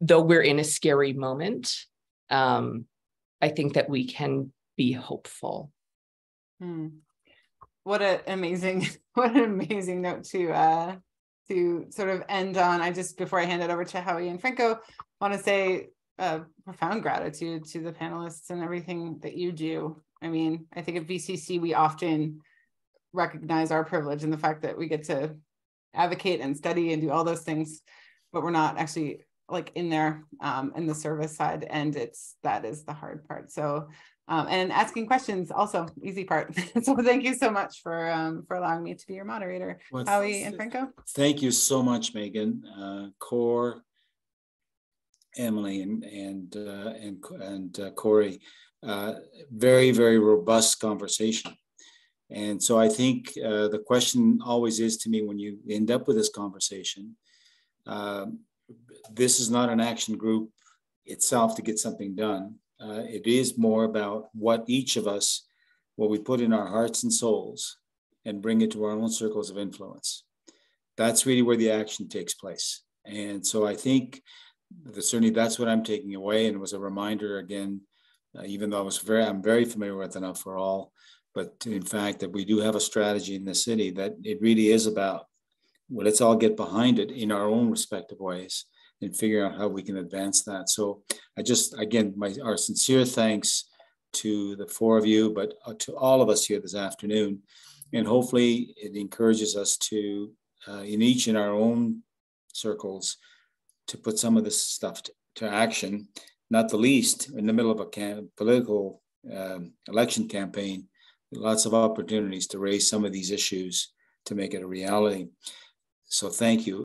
[SPEAKER 4] though we're in a scary moment, um, I think that we can be hopeful.
[SPEAKER 2] Hmm. What an amazing, what an amazing note to uh, to sort of end on. I just before I hand it over to Howie and Franco, want to say a profound gratitude to the panelists and everything that you do. I mean, I think at VCC, we often recognize our privilege and the fact that we get to advocate and study and do all those things, but we're not actually like in there um, in the service side. And it's, that is the hard part. So, um, and asking questions also easy part. so thank you so much for, um, for allowing me to be your moderator, well, Howie and Franco.
[SPEAKER 1] Thank you so much, Meaghon. Uh, Khor, Emily and and uh, and and uh, Cory. Uh, very very robust conversation, and so I think uh, the question always is to me when you end up with this conversation. Um, this is not an action group itself to get something done. Uh, it is more about what each of us, what we put in our hearts and souls, and bring it to our own circles of influence. That's really where the action takes place. And so I think the, certainly that's what I'm taking away, and it was a reminder again. Uh, even though I was very, I'm very familiar with Enough for All, but in fact that we do have a strategy in the city that it really is about. Well, let's all get behind it in our own respective ways and figure out how we can advance that. So I just again, my our sincere thanks to the four of you, but uh, to all of us here this afternoon, and hopefully it encourages us to, uh, in each in our own circles, to put some of this stuff to, to action, not the least in the middle of a cam- political um, election campaign. Lots of opportunities to raise some of these issues to make it a reality. So thank you.